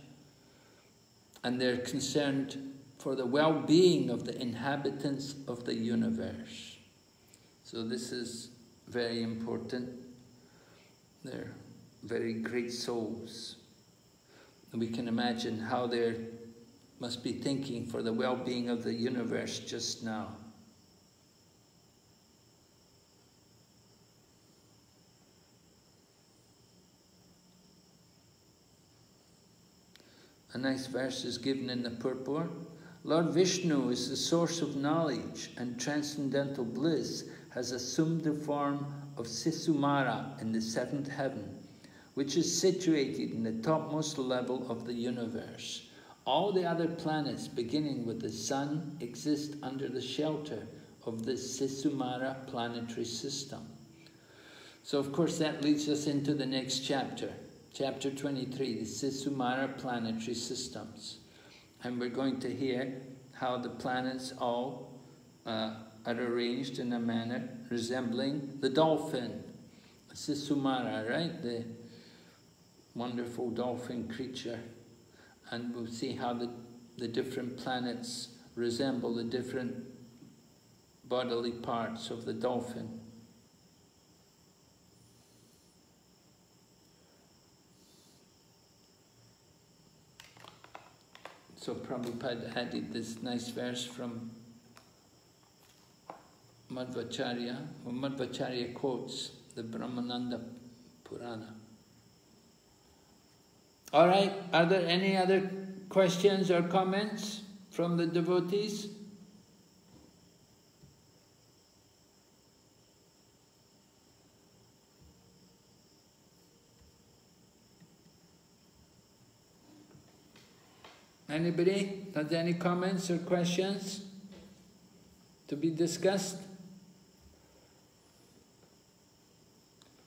and they're concerned for the well-being of the inhabitants of the universe. So this is very important. They're very great souls. And we can imagine how they must be thinking for the well-being of the universe just now. A nice verse is given in the purport. Lord Vishnu is the source of knowledge and transcendental bliss has assumed the form of Sisumara in the seventh heaven, which is situated in the topmost level of the universe. All the other planets, beginning with the Sun, exist under the shelter of the Sisumara planetary system. So, of course, that leads us into the next chapter, chapter 23, the Sisumara planetary systems. And we're going to hear how the planets all uh, are arranged in a manner resembling the dolphin, Sisumara, right? The wonderful dolphin creature. And we'll see how the, the different planets resemble the different bodily parts of the dolphin. So Prabhupada added this nice verse from Madhvacharya, or Madhvacharya quotes the Brahmananda Purana. All right, are there any other questions or comments from the devotees? Anybody has any comments or questions to be discussed?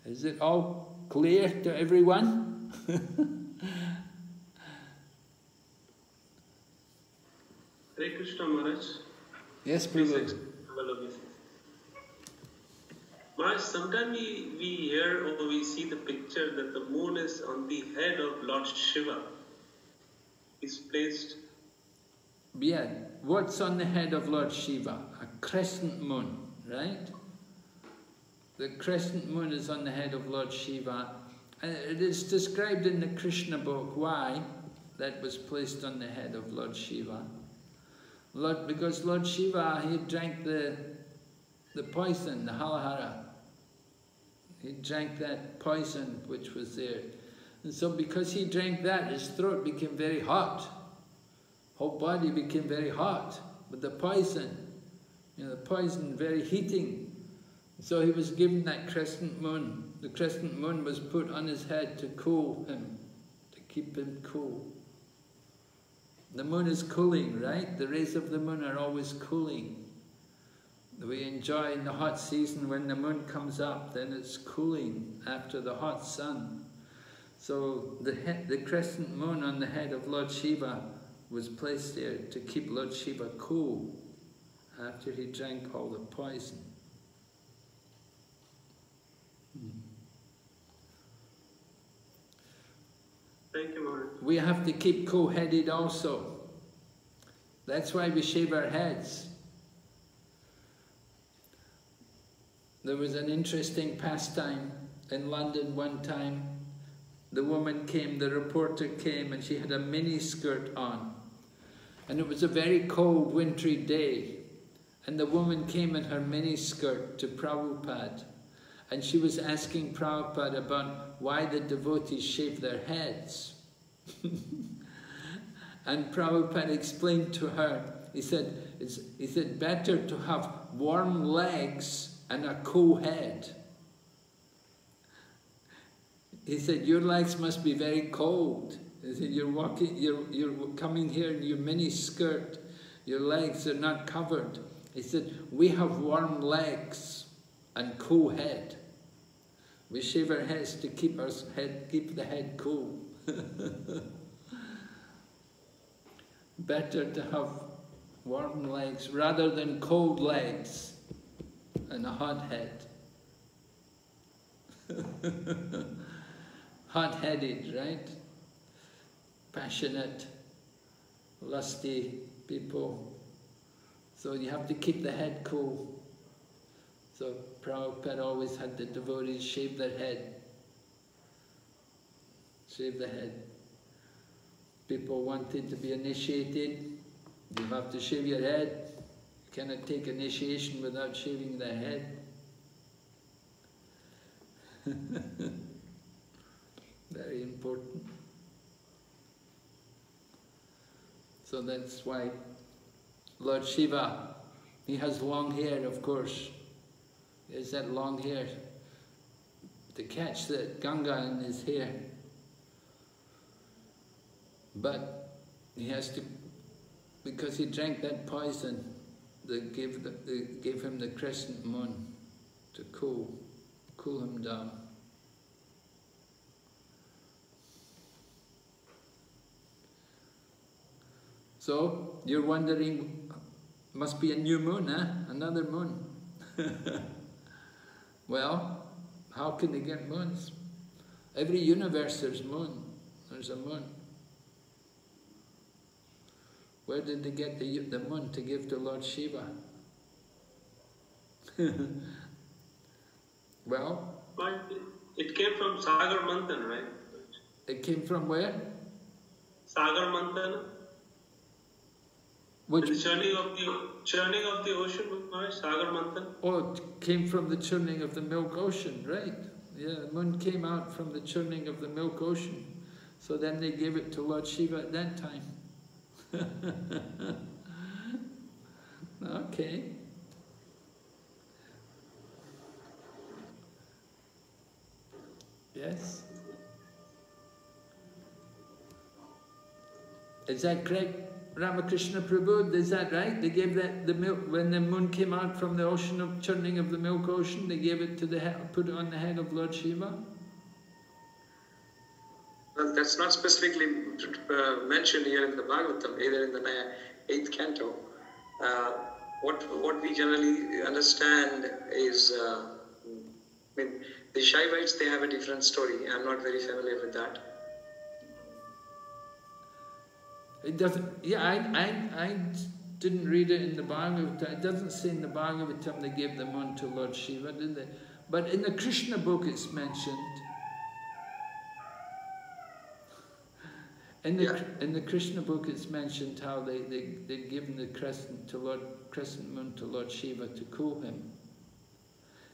Is it all clear to everyone? Hare Krishna Maharaj. yes, Please Prabhu. Maharaj, sometimes we, we hear or we see the picture that the moon is on the head of Lord Shiva. Is placed Yeah, what's on the head of Lord Shiva? A crescent moon, right? The crescent moon is on the head of Lord Shiva. And it is described in the Krishna book why that was placed on the head of Lord Shiva. Lord, because Lord Shiva, he drank the, the poison, the halahala. He drank that poison which was there. And so because he drank that, his throat became very hot. Whole body became very hot with the poison. You know, the poison very heating. So he was given that crescent moon. The crescent moon was put on his head to cool him, to keep him cool. The moon is cooling, right? The rays of the moon are always cooling. We enjoy in the hot season when the moon comes up, then it's cooling after the hot sun. So the, head, the crescent moon on the head of Lord Shiva was placed there to keep Lord Shiva cool after he drank all the poison. Hmm. Thank you, Maharaj. We have to keep cool-headed also. That's why we shave our heads. There was an interesting pastime in London one time. The woman came, the reporter came, and she had a mini skirt on. And it was a very cold, wintry day. And the woman came in her mini skirt to Prabhupada. And she was asking Prabhupada about why the devotees shave their heads. and Prabhupada explained to her, he said, is said, better to have warm legs and a cool head. He said, your legs must be very cold. He said, you're walking, you're, you're coming here in your mini skirt, your legs are not covered. He said, we have warm legs and cool head. We shave our heads to keep our head, keep the head cool. Better to have warm legs rather than cold legs and a hot head. Hot-headed, right? Passionate, lusty people. So you have to keep the head cool. So Prabhupada always had the devotees shave their head shave the head. People wanted to be initiated, you have to shave your head. You cannot take initiation without shaving the head. Very important. So that's why Lord Shiva, he has long hair, of course. Has that long hair to catch that Ganga in his hair. But he has to, because he drank that poison, they gave, the, they gave him the crescent moon to cool, cool him down. So, you're wondering, must be a new moon, eh? Another moon. well, how can they get moons? Every universe there's moon. There's a moon. Where did they get the, the moon to give to Lord Shiva? well? But it came from Sagar Manthan, right? It came from where? Sagar Manthan. Which? The churning of the churning of the ocean, right? Sagar Manthan. Oh, it came from the churning of the milk ocean, right? Yeah, the moon came out from the churning of the milk ocean. So then they gave it to Lord Shiva at that time. okay. Yes? Is that correct, Ramakrishna Prabhu? Is that right? They gave that the milk when the moon came out from the ocean of churning of the milk ocean. They gave it to the head, put it on the head of Lord Shiva. Well, that's not specifically uh, mentioned here in the Bhagavatam, either in the eighth canto. Uh, what what we generally understand is, uh, I mean, the Shaivites they have a different story. I'm not very familiar with that. It doesn't. Yeah, I I I didn't read it in the Bhagavatam. It doesn't say in the Bhagavatam they gave the moon to Lord Shiva, did they? But in the Krishna book it's mentioned. In the, Yeah. in the Krishna book, it's mentioned how they, they, they'd given the crescent to Lord, crescent moon to Lord Shiva to cool him.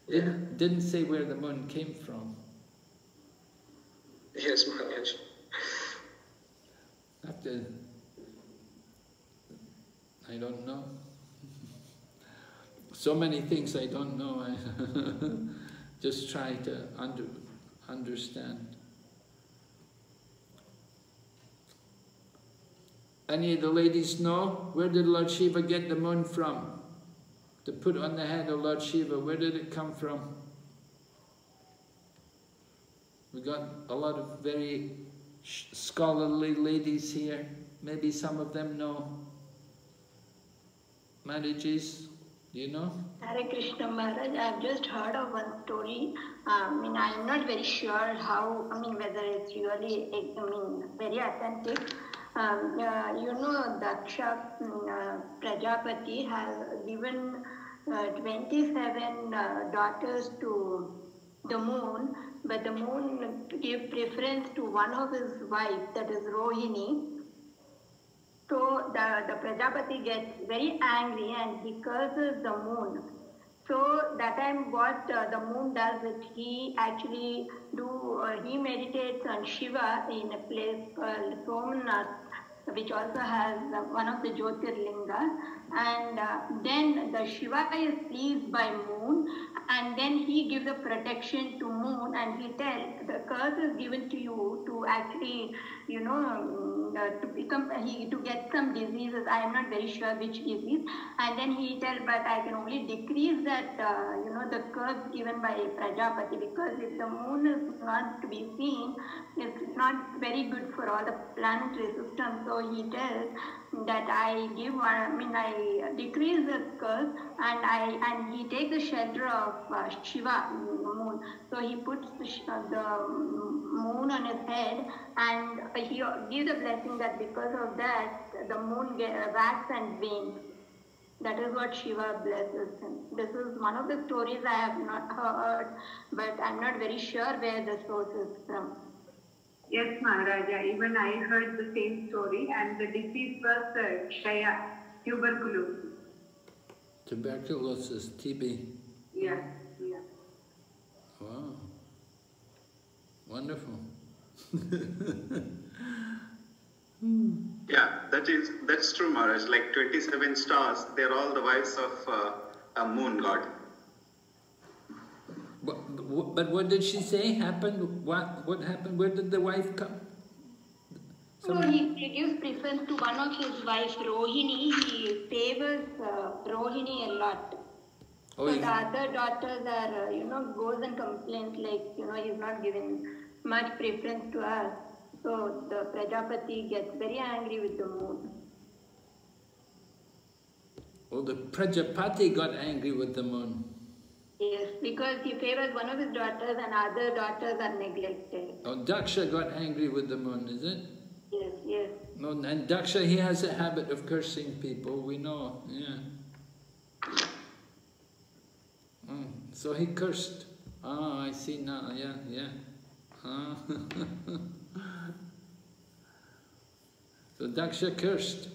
Didn't, didn't say where the moon came from. Yes, Maharaj. Have to, I don't know. So many things I don't know. I just try to under, understand. Any of the ladies know? Where did Lord Shiva get the moon from? To put on the head of Lord Shiva, where did it come from? We got a lot of very scholarly ladies here. Maybe some of them know. Marriages, do you know? Hare Krishna Maharaj, I have just heard of one story. I mean, I am not very sure how, I mean, whether it's really, I mean, very authentic. Um, uh, you know, Daksha mm, uh, Prajapati has given uh, 27 uh, daughters to the moon, but the moon gave preference to one of his wives, that is Rohini. So the, the Prajapati gets very angry and he curses the moon. So that time what uh, the moon does is he actually do, uh, he meditates on Shiva in a place called Somnath, which also has one of the Jyotirlingas. And uh, then the Shiva is pleased by moon and then he gives a protection to moon and he tells the curse is given to you to actually, you know, um, uh, to become, he to get some diseases. I am not very sure which disease. And then he tells, but I can only decrease that, uh, you know, the curse given by Prajapati because if the moon is not to be seen, it's not very good for all the planetary system. So he tells that I give, I mean, I decrease the curse and I and he takes the shelter of uh, Shiva, moon. So he puts the, uh, the moon on his head and he gives a blessing that because of that the moon get, wax and wane. That is what Shiva blesses him. This is one of the stories I have not heard, but I'm not very sure where the source is from. Yes, Maharaja. Even I heard the same story, and the disease was uh, Kshaya, tuberculosis. Tuberculosis, TB. Yeah, yeah. Wow. Wonderful. Yeah, that is that's true, Maharaj. Like 27 stars, they're all the wives of uh, a moon god. But, but what did she say happened? What what happened? Where did the wife come? So he, he gives preference to one of his wife, Rohini. He favors uh, Rohini a lot. Oh, so he- the other daughters are, uh, you know, goes and complains like, you know, he's not giving much preference to us. So the Prajapati gets very angry with the moon. Oh, the Prajapati got angry with the moon. Yes, because he favors one of his daughters and other daughters are neglected. Oh, Daksha got angry with the moon, is it? No, and Daksha, he has a habit of cursing people, we know, yeah. Mm, so he cursed. Ah, I see now, yeah, yeah. Ah. so Daksha cursed.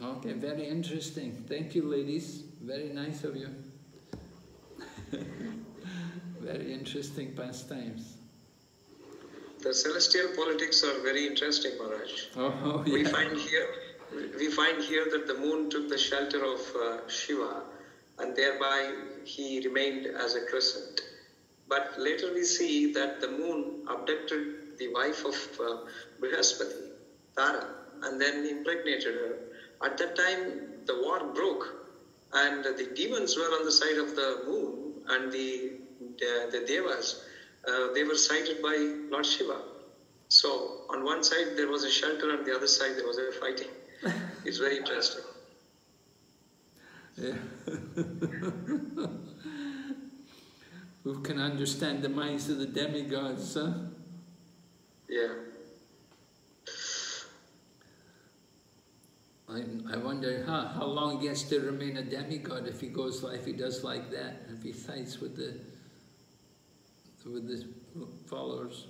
Okay, very interesting. Thank you, ladies. Very nice of you. very interesting pastimes. The celestial politics are very interesting, Maharaj. Oh, We find here, we find here that the moon took the shelter of uh, Shiva, and thereby he remained as a crescent. But later we see that the moon abducted the wife of uh, Brihaspati, Tara, and then impregnated her. At that time, the war broke, and the demons were on the side of the moon, and the the, the devas uh, they were sighted by Lord Shiva. So on one side there was a shelter, and the other side there was a fighting. it's very interesting. Yeah. Who can understand the minds of the demigods, huh? Yeah. I, I wonder huh, how long he gets to remain a demigod if he goes like, if he does like that, if he fights with the with the followers.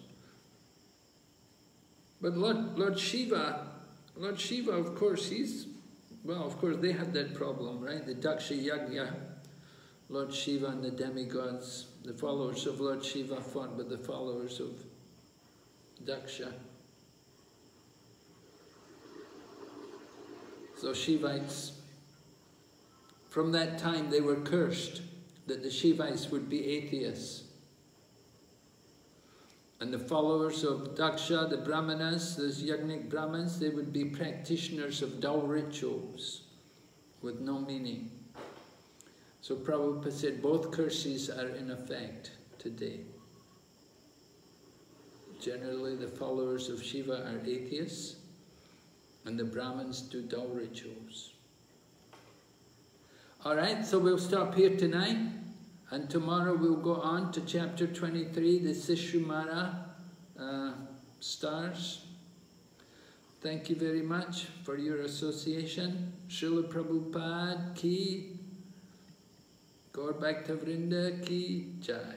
But Lord, Lord Shiva, Lord Shiva, of course, he's well, of course, they had that problem, right? The Daksha Yagya, Lord Shiva and the demigods, the followers of Lord Shiva fought with the followers of Daksha. So Shivites, from that time they were cursed that the Shivites would be atheists. And the followers of Daksha, the Brahmanas, those Yagnik Brahmins, they would be practitioners of dull rituals with no meaning. So Prabhupada said both curses are in effect today. Generally the followers of Shiva are atheists and the Brahmins do dull rituals. Alright, so we'll stop here tonight and tomorrow we'll go on to chapter 23, the Sishumara uh, stars. Thank you very much for your association. Srila Prabhupada ki, Gaur Bhakta Vrinda ki jai.